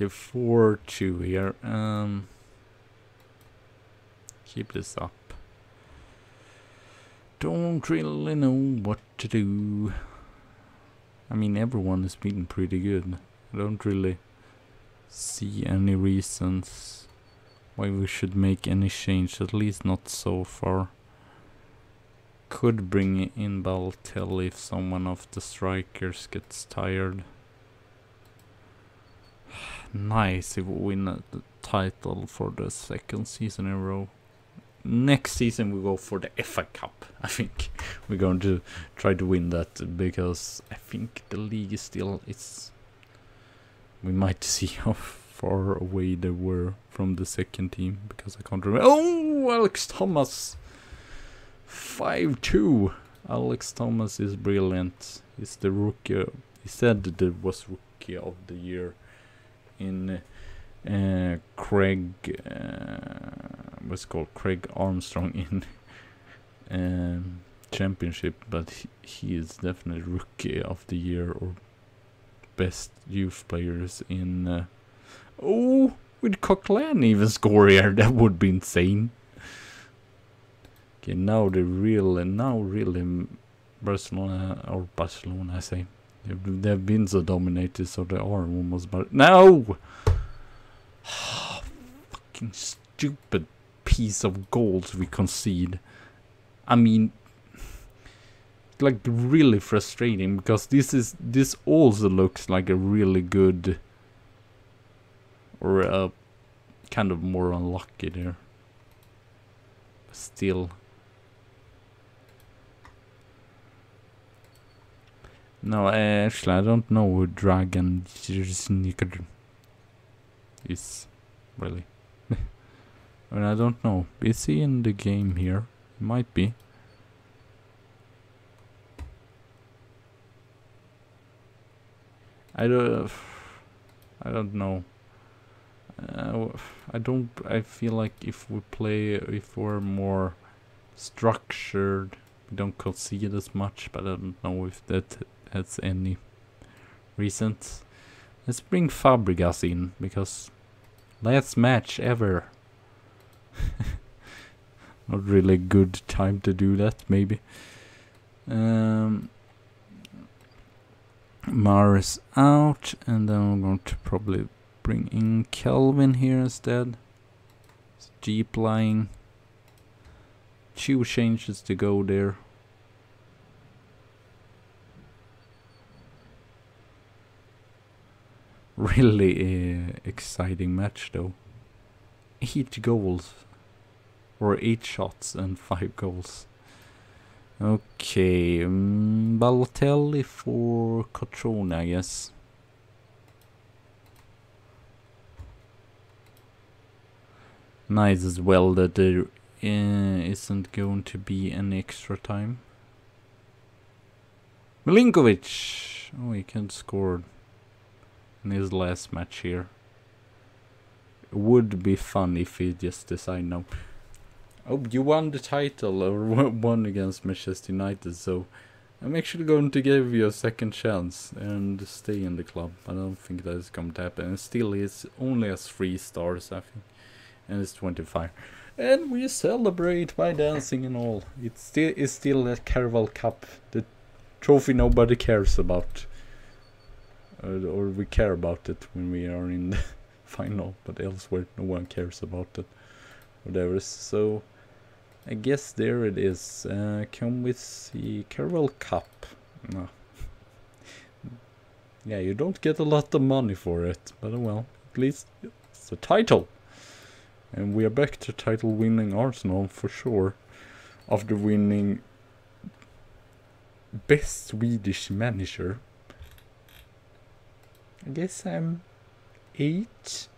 Okay, 4-2 here. Um, keep this up. Don't really know what to do. I mean, everyone is being pretty good. I don't really see any reasons why we should make any change, at least not so far. Could bring in Balotelli if someone of the strikers gets tired. Nice if we win the title for the second season in a row. Next season we go for the FA Cup. *laughs* I think we're going to try to win that because I think the league is still it's we might *laughs* see how far away they were from the second team because I can't remember. Oh, Alex Thomas! 5-2. Alex Thomas is brilliant. He's the rookie. He said that was rookie of the year in uh, Craig. Uh, what's called Craig Armstrong in *laughs* um, championship, but he, he is definitely rookie of the year or best youth players in. Uh, oh, would Coquelin even score here? *laughs* That would be insane. Okay, now the real and now really Barcelona or Barcelona I say. They've, they've been so dominated so they are almost but no fucking stupid piece of gold we concede. I mean like really frustrating because this is this also looks like a really good or uh, kind of more unlucky there. Still. No, actually, I don't know who Dragon Sneaker is really. *laughs* I mean, I don't know. Is he in the game here? Might be. I don't. *sighs* I don't know. Uh, I don't. I feel like if we play, if we're more structured, we don't concede as much. But I don't know if that has any recent. Let's bring Fabregas in because last match ever. *laughs* Not really good time to do that, maybe. Um, Mars out, and then I'm going to probably bring in Kelvin here instead. It's Jeep lying. Two changes to go there. Really uh, exciting match though. Eight goals. Or eight shots and five goals. Okay, um, Balotelli for Cutrone, I guess. Nice as well that there uh, isn't going to be any extra time. Milinkovic! Oh, he can score in his last match here. Would be fun if he just decide no. Oh, you won the title or *laughs* won against Manchester United, so I'm actually going to give you a second chance and stay in the club. I don't think that is going to happen. And still, it's only has three stars, I think, and it's 25. And we celebrate by dancing and all. It's still it's still a Carabao Cup, the trophy nobody cares about, uh, or we care about it when we are in *laughs* the final, but elsewhere no one cares about it. Whatever. So. I guess there it is. Uh, can we see Carabao Cup? No. *laughs* yeah, you don't get a lot of money for it, but oh well, at least it's a title. And we are back to title winning Arsenal for sure. After winning best Swedish manager. I guess I'm eight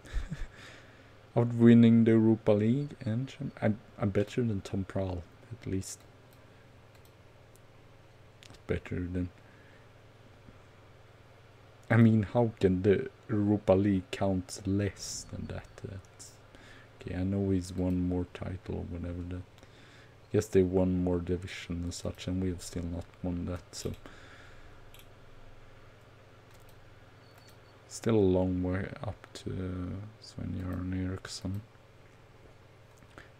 *laughs* of winning the Europa League and I'm, I'm better than Tom Prahl at least. Better than. I mean, how can the Europa League count less than that? That's, okay, I know he's won more title or whatever. That yes, they won more division and such, and we have still not won that. So. Still a long way up to Sven-Göran Eriksson.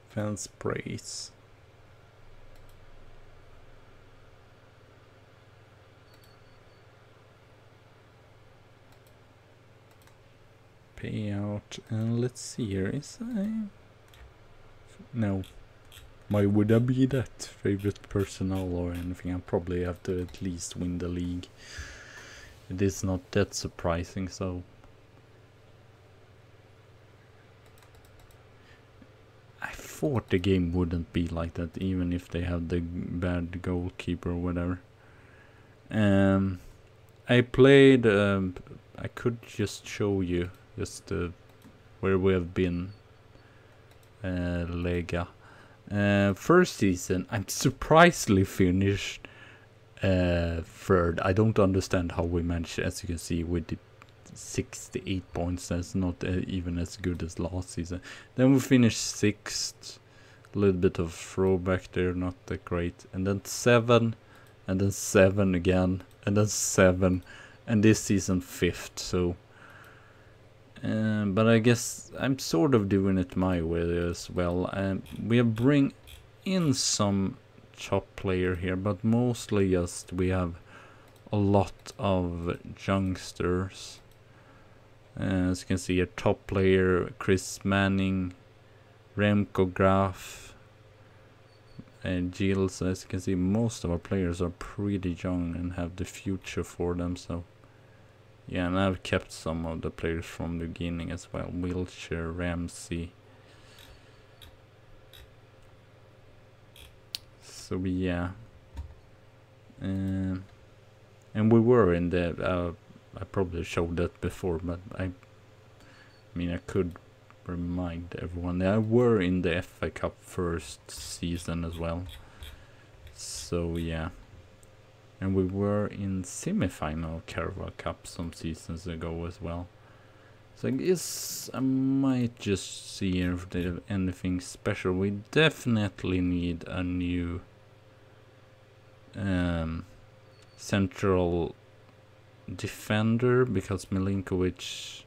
Fans praise. Payout and let's see here is I no why would I be that favorite personnel or anything I probably have to at least win the league it is not that surprising, so... I thought the game wouldn't be like that, even if they have the bad goalkeeper or whatever. Um, I played, um, I could just show you just uh, where we have been, uh, Lega. Uh, first season, I'm surprisingly finished uh, third. I don't understand how we managed, as you can see, we did 68 points. That's not uh, even as good as last season. Then we finished sixth. A little bit of throwback there, not that great. And then seven, and then seven again, and then seven, and this season fifth. So, uh, but I guess I'm sort of doing it my way as well. Um, we bring in some top player here, but mostly just we have a lot of youngsters. Uh, as you can see, a top player, Chris Manning, Remco Graf, and Gilles. As you can see, most of our players are pretty young and have the future for them. So, yeah, and I've kept some of the players from the beginning as well. Wilshere, Ramsey, so yeah. Uh, and And we were in the, uh, I probably showed that before, but I, I mean, I could remind everyone. That I were in the FA Cup first season as well. So yeah. And we were in semi-final Carabao Cup some seasons ago as well. So I guess I might just see if there's anything special. We definitely need a new um, central defender because Milinkovic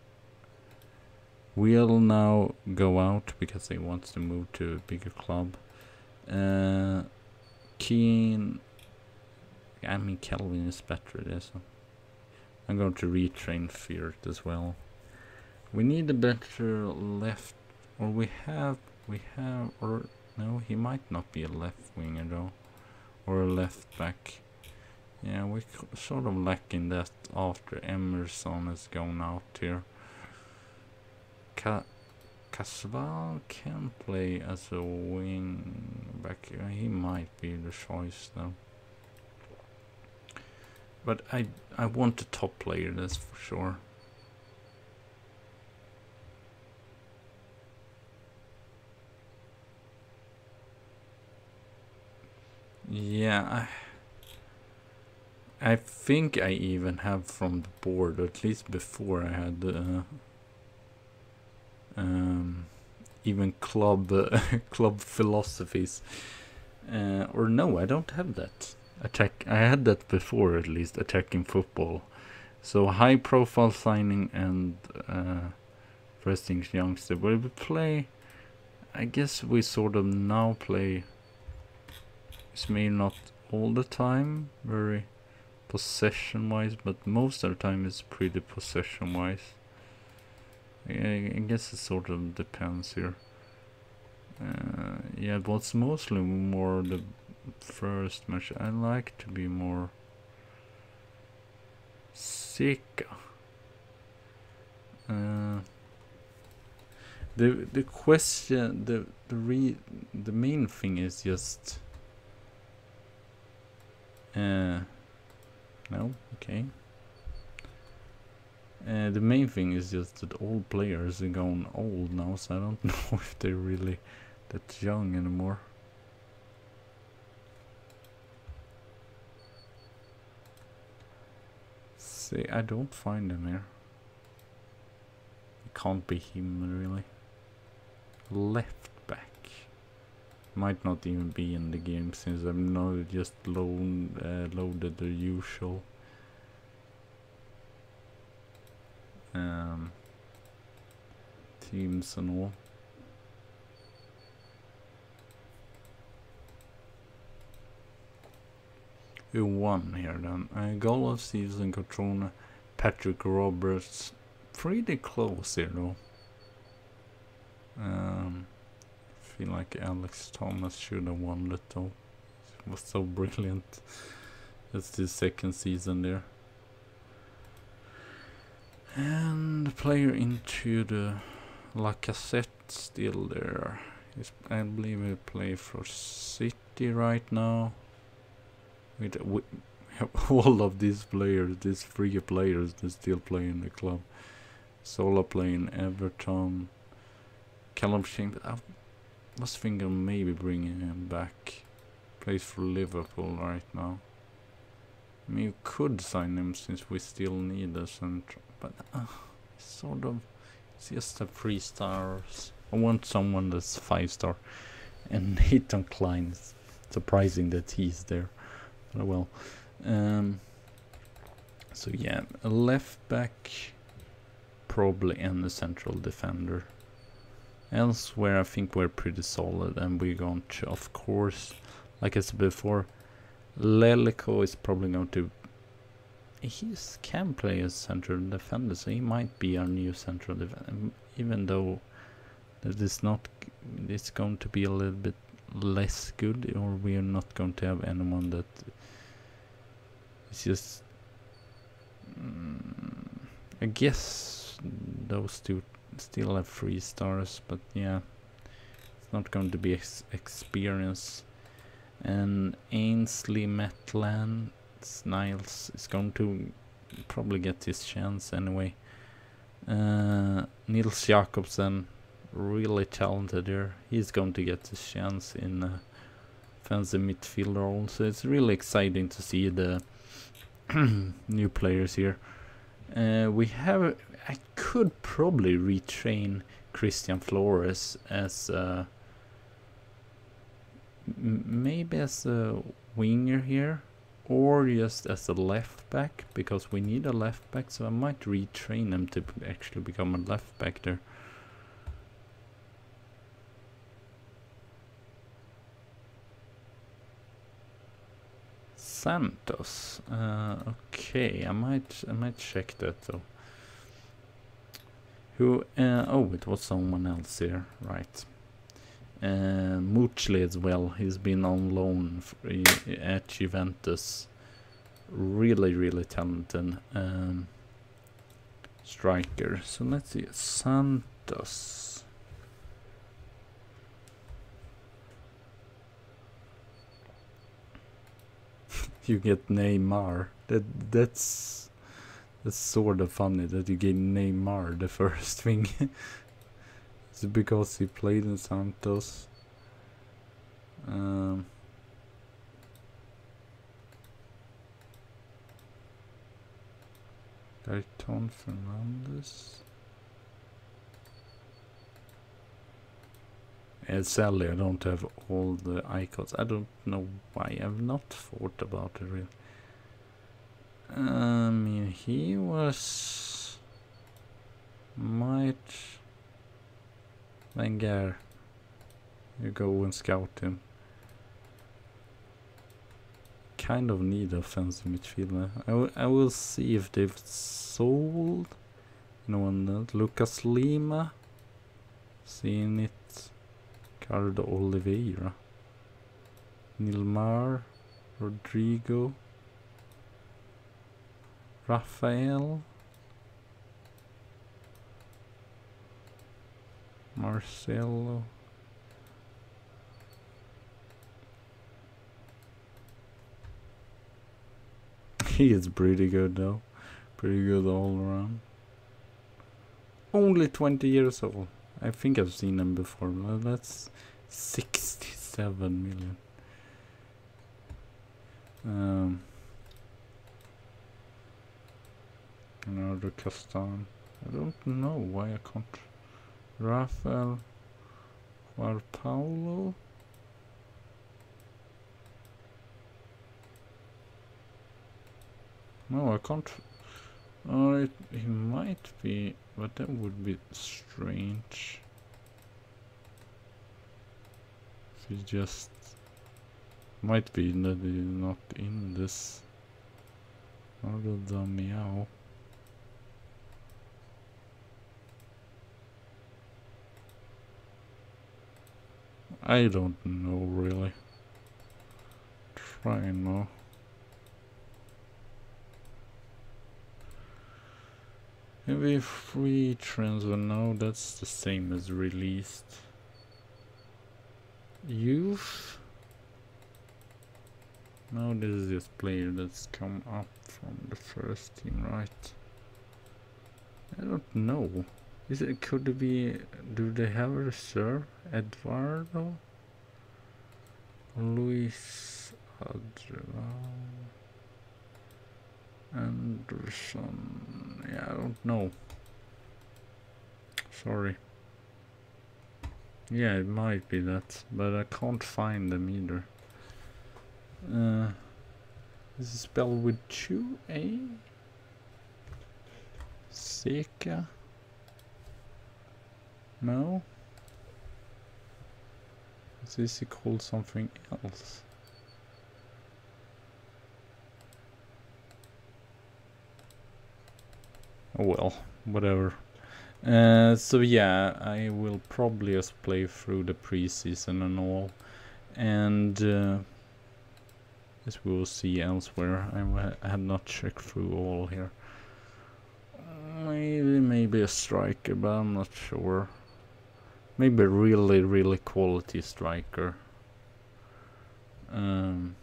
will now go out because he wants to move to a bigger club. Uh, Keane, I mean Kelvin is better there, so I'm going to retrain Feart as well. We need a better left, or we have, we have, or no, he might not be a left winger though, or a left back. Yeah, we sort of lacking that after Emerson has gone out here. Ca Casval can play as a wing back. Uh, he might be the choice though. But I I want a top player, that's for sure. Yeah, I I think I even have from the board, at least before I had uh, um, even club uh, *laughs* club philosophies. Uh, or no, I don't have that. Attack. I had that before, at least attacking football. So high profile signing and uh, first things youngster. But we play. I guess we sort of now play. It's maybe not all the time, very possession wise, but most of the time it's pretty possession wise. I, guess it sort of depends here. Uh, yeah, what's mostly more the first match. I like to be more sick. Uh, the the question the the re the main thing is just uh no okay uh, the main thing is just that all players are going old now, so I don't *laughs* know if they're really that young anymore. See, I don't find him here. It can't be him, really. Left. Might not even be in the game since I'm not just load, uh, loaded the usual. um, teams and all. Who won here then? Uh, goal of season Cutrone, Patrick Roberts. Pretty close here though. Um, feel like Alex Thomas should have won it though. It was so brilliant. It's his second season there. And player into the Lacazette still there. He's, I believe he play for City right now. With, with *laughs* all of these players, these three players, they still play in the club. Sola playing Everton. Callum Chambers, Thinking maybe bringing him back. Plays for Liverpool right now. I mean, you could sign him since we still need a central but uh, sort of it's just a three stars. I want someone that's five star, and *laughs* Nathan Clyne. It's surprising that he's there. But oh well. Um, so yeah, left back, probably, and a central defender. Elsewhere, I think we're pretty solid, and we're going to, of course, like I said before, Leleco is probably going to he can play as central defender, so he might be our new central defender, even though that is not, it's going to be a little bit less good, or we are not going to have anyone that is just, mm, I guess those two still have three stars, but yeah, it's not going to be ex experience. And Ainsley Maitland Niles. Is going to probably get his chance anyway. Uh, Nils Jakobsen, really talented here. He's going to get his chance in uh, fancy midfielder role. So it's really exciting to see the *clears throat* new players here. Uh, we have. Could probably retrain Christian Flores as uh, maybe as a winger here or just as a left back because we need a left back so I might retrain him to actually become a left back there. Santos. Uh, okay, I might I might check that though. Who? Uh, oh, it was someone else here, right? Uh, Muchli as well. He's been on loan for, at Juventus. Really, really talented um, striker. So let's see. Santos. *laughs* you get Neymar. That that's that's sort of funny that you get Neymar the first *laughs* thing. Is it because he played in Santos? Um, Gaetan Fernandez. Yeah, sadly, I don't have all the icons. I don't know why. I've not thought about it really. Um, mean, he was might Wenger. You go and scout him. Kind of need offensive midfielder. I, I will see if they've sold no one else. Lucas Lima. Seeing it. Cardo Oliveira. Nilmar. Rodrigo. Rafael. Marcelo. *laughs* he is pretty good though. Pretty good all around. Only 20 years old. I think I've seen him before. That's 67 million. Um, another Castan. I don't know why I can't. Rafael Juan Paulo. No, I can't. It, it might be, but that would be strange. If he just might be that he's not in this. Other than meow. I don't know really. Try now. Maybe free transfer now that's the same as released. Youth? Now this is this player that's come up from the first team, right? I don't know. Is it could be do they have a reserve? Eduardo? Luis Adriano Anderson? Yeah I don't know. Sorry. Yeah it might be that but I can't find them either. Uh, this is spelled with two A? Seca no? Is this called something else? Oh well, whatever. Uh, so yeah, I will probably just play through the preseason and all. And uh, as we will see elsewhere, I, had not checked through all here. Maybe, maybe a striker, but I'm not sure. Maybe really, really quality striker. Um,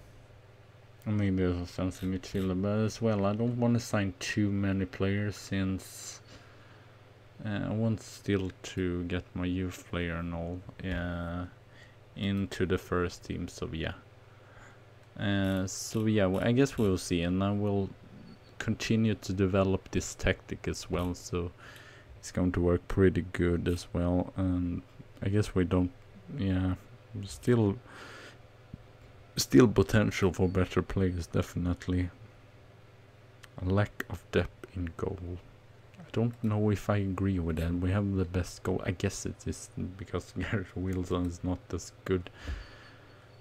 maybe a offensive midfielder, but as well, I don't want to sign too many players since uh, I want still to get my youth player and all uh, into the first team. So yeah. Uh, so yeah, well, I guess we'll see, and I will continue to develop this tactic as well. So it's going to work pretty good as well. And I guess we don't, yeah, still, still potential for better players. Definitely. A lack of depth in goal. I don't know if I agree with that. We have the best goal. I guess it is because *laughs* Gareth Wilson is not as good.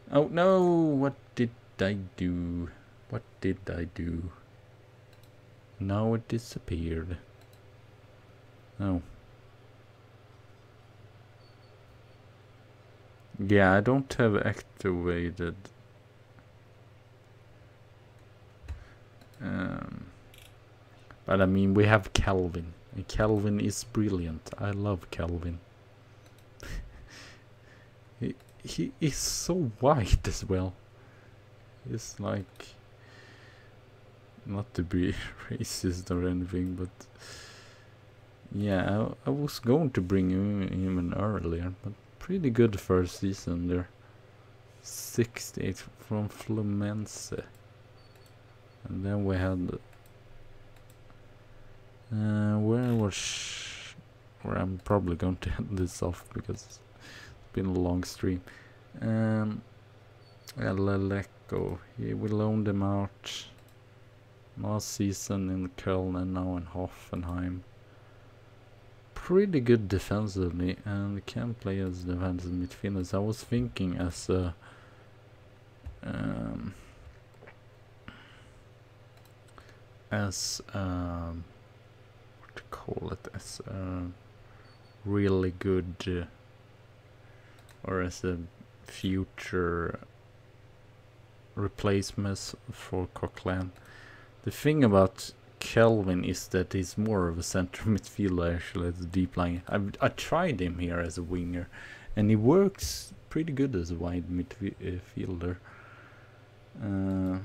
Oh no! What did I do? What did I do? Now it disappeared. Oh. Yeah, I don't have activated. Um, but I mean, we have Calvin. And Calvin is brilliant. I love Calvin. *laughs* he, he is so white as well. It's like not to be *laughs* racist or anything, but yeah, I, I was going to bring him, him in earlier, but pretty good first season there. 68 from Fluminense. And then we had uh, where was where I'm probably going *laughs* to end this off because it's been a long stream. Um, Leleco, yeah, we loaned him out last season in Köln and now in Hoffenheim. Pretty good defensively and can play as defensive midfielders. I was thinking as a um, as um, what to call it as a really good uh, or as a future replacements for Coquelin. The thing about Kelvin is that he's more of a center *laughs* midfielder actually as a deep line. I I tried him here as a winger, and he works pretty good as a wide midfielder. Uh,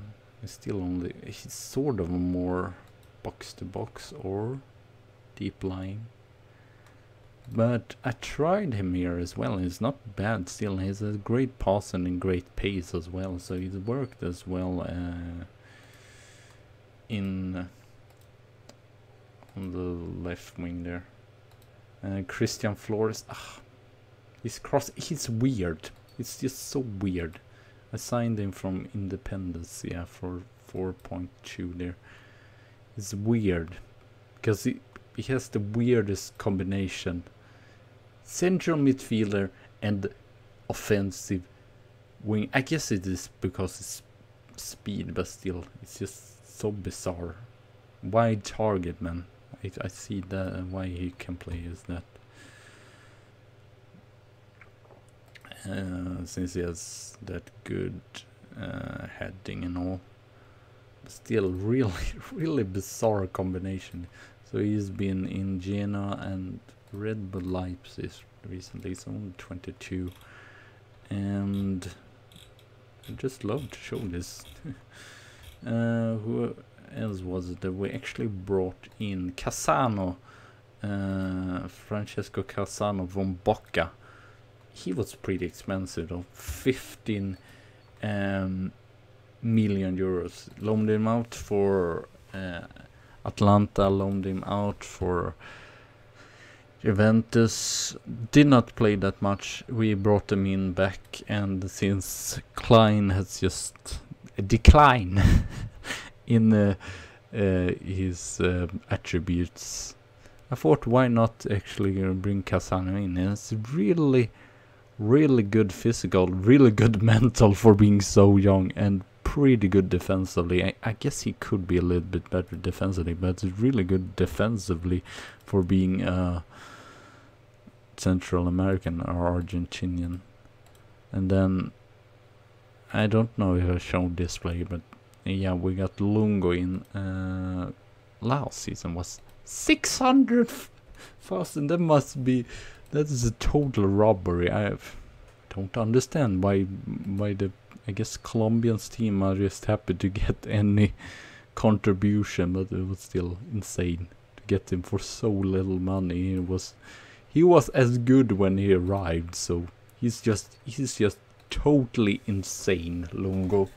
still only he's sort of a more box to box or deep line. But I tried him here as well. He's not bad still. He has a great pass and great pace as well. So he's worked as well uh, in uh, on the left wing there. Uh, Christian Flores. Ugh, his cross. He's weird. It's just so weird. I signed him from Independiente. Yeah, for 4.2 there. It's weird because he he has the weirdest combination central midfielder and offensive wing. I guess it is because it's speed, but still, it's just so bizarre. Wide target, man. I, see that why he can play is that. Uh, since he has that good uh, heading and all. Still, really, *laughs* really bizarre combination. So he's been in Genoa and Red Bull Leipzig recently. He's only 22. And I just love to show this. *laughs* uh, who else was it that we actually brought in? Casano. Uh, Francesco Casano from Boca. He was pretty expensive though. 15 um, million euros. Loaned him out for uh, Atalanta, loaned him out for Juventus did not play that much. We brought him in back, and since Clyne has just a decline *laughs* in uh, uh, his uh, attributes, I thought why not actually bring Casano in? It's really, really good physical, really good *laughs* mental for being so young, and pretty good defensively. I, I guess he could be a little bit better defensively, but it's really good defensively for being uh, Central American or Argentinian. And then I don't know if I showed display, but yeah, we got Lungo in uh, last season was 600 thousand. That must be that is a total robbery. I don't understand why why the I guess Colombian's team are just happy to get *laughs* any contribution, but it was still insane to get him for so little money. It was he was as good when he arrived, so he's just he's just totally insane, Lungo.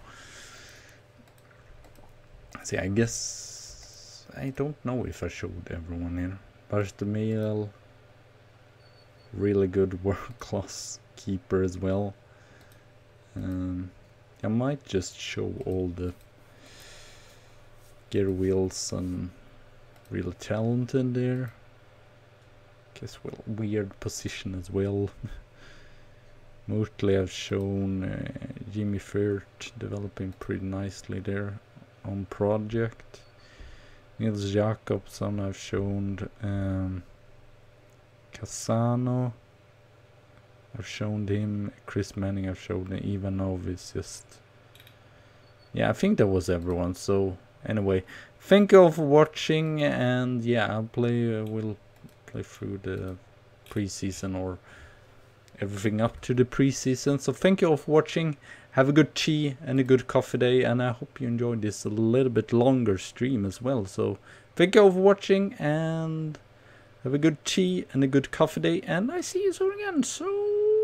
See, I guess I don't know if I showed everyone here. Bartomeu, really good *laughs* world class keeper as well. Um, I might just show all the Gear wheels Wilson really talented there. Guess well weird position as well. *laughs* Mostly I've shown uh, Jimmy Furt developing pretty nicely there on project. Nils Jakobsson I've shown um, Casano I've shown him, Chris Manning I've shown Ivanov is just... Yeah, I think that was everyone, so anyway, thank you all for watching, and yeah, I'll play, uh, we'll play through the preseason or everything up to the preseason, so thank you all for watching, have a good tea and a good coffee day, and I hope you enjoyed this a little bit longer stream as well, so thank you all for watching, and have a good tea and a good coffee day, and I see you soon again, so...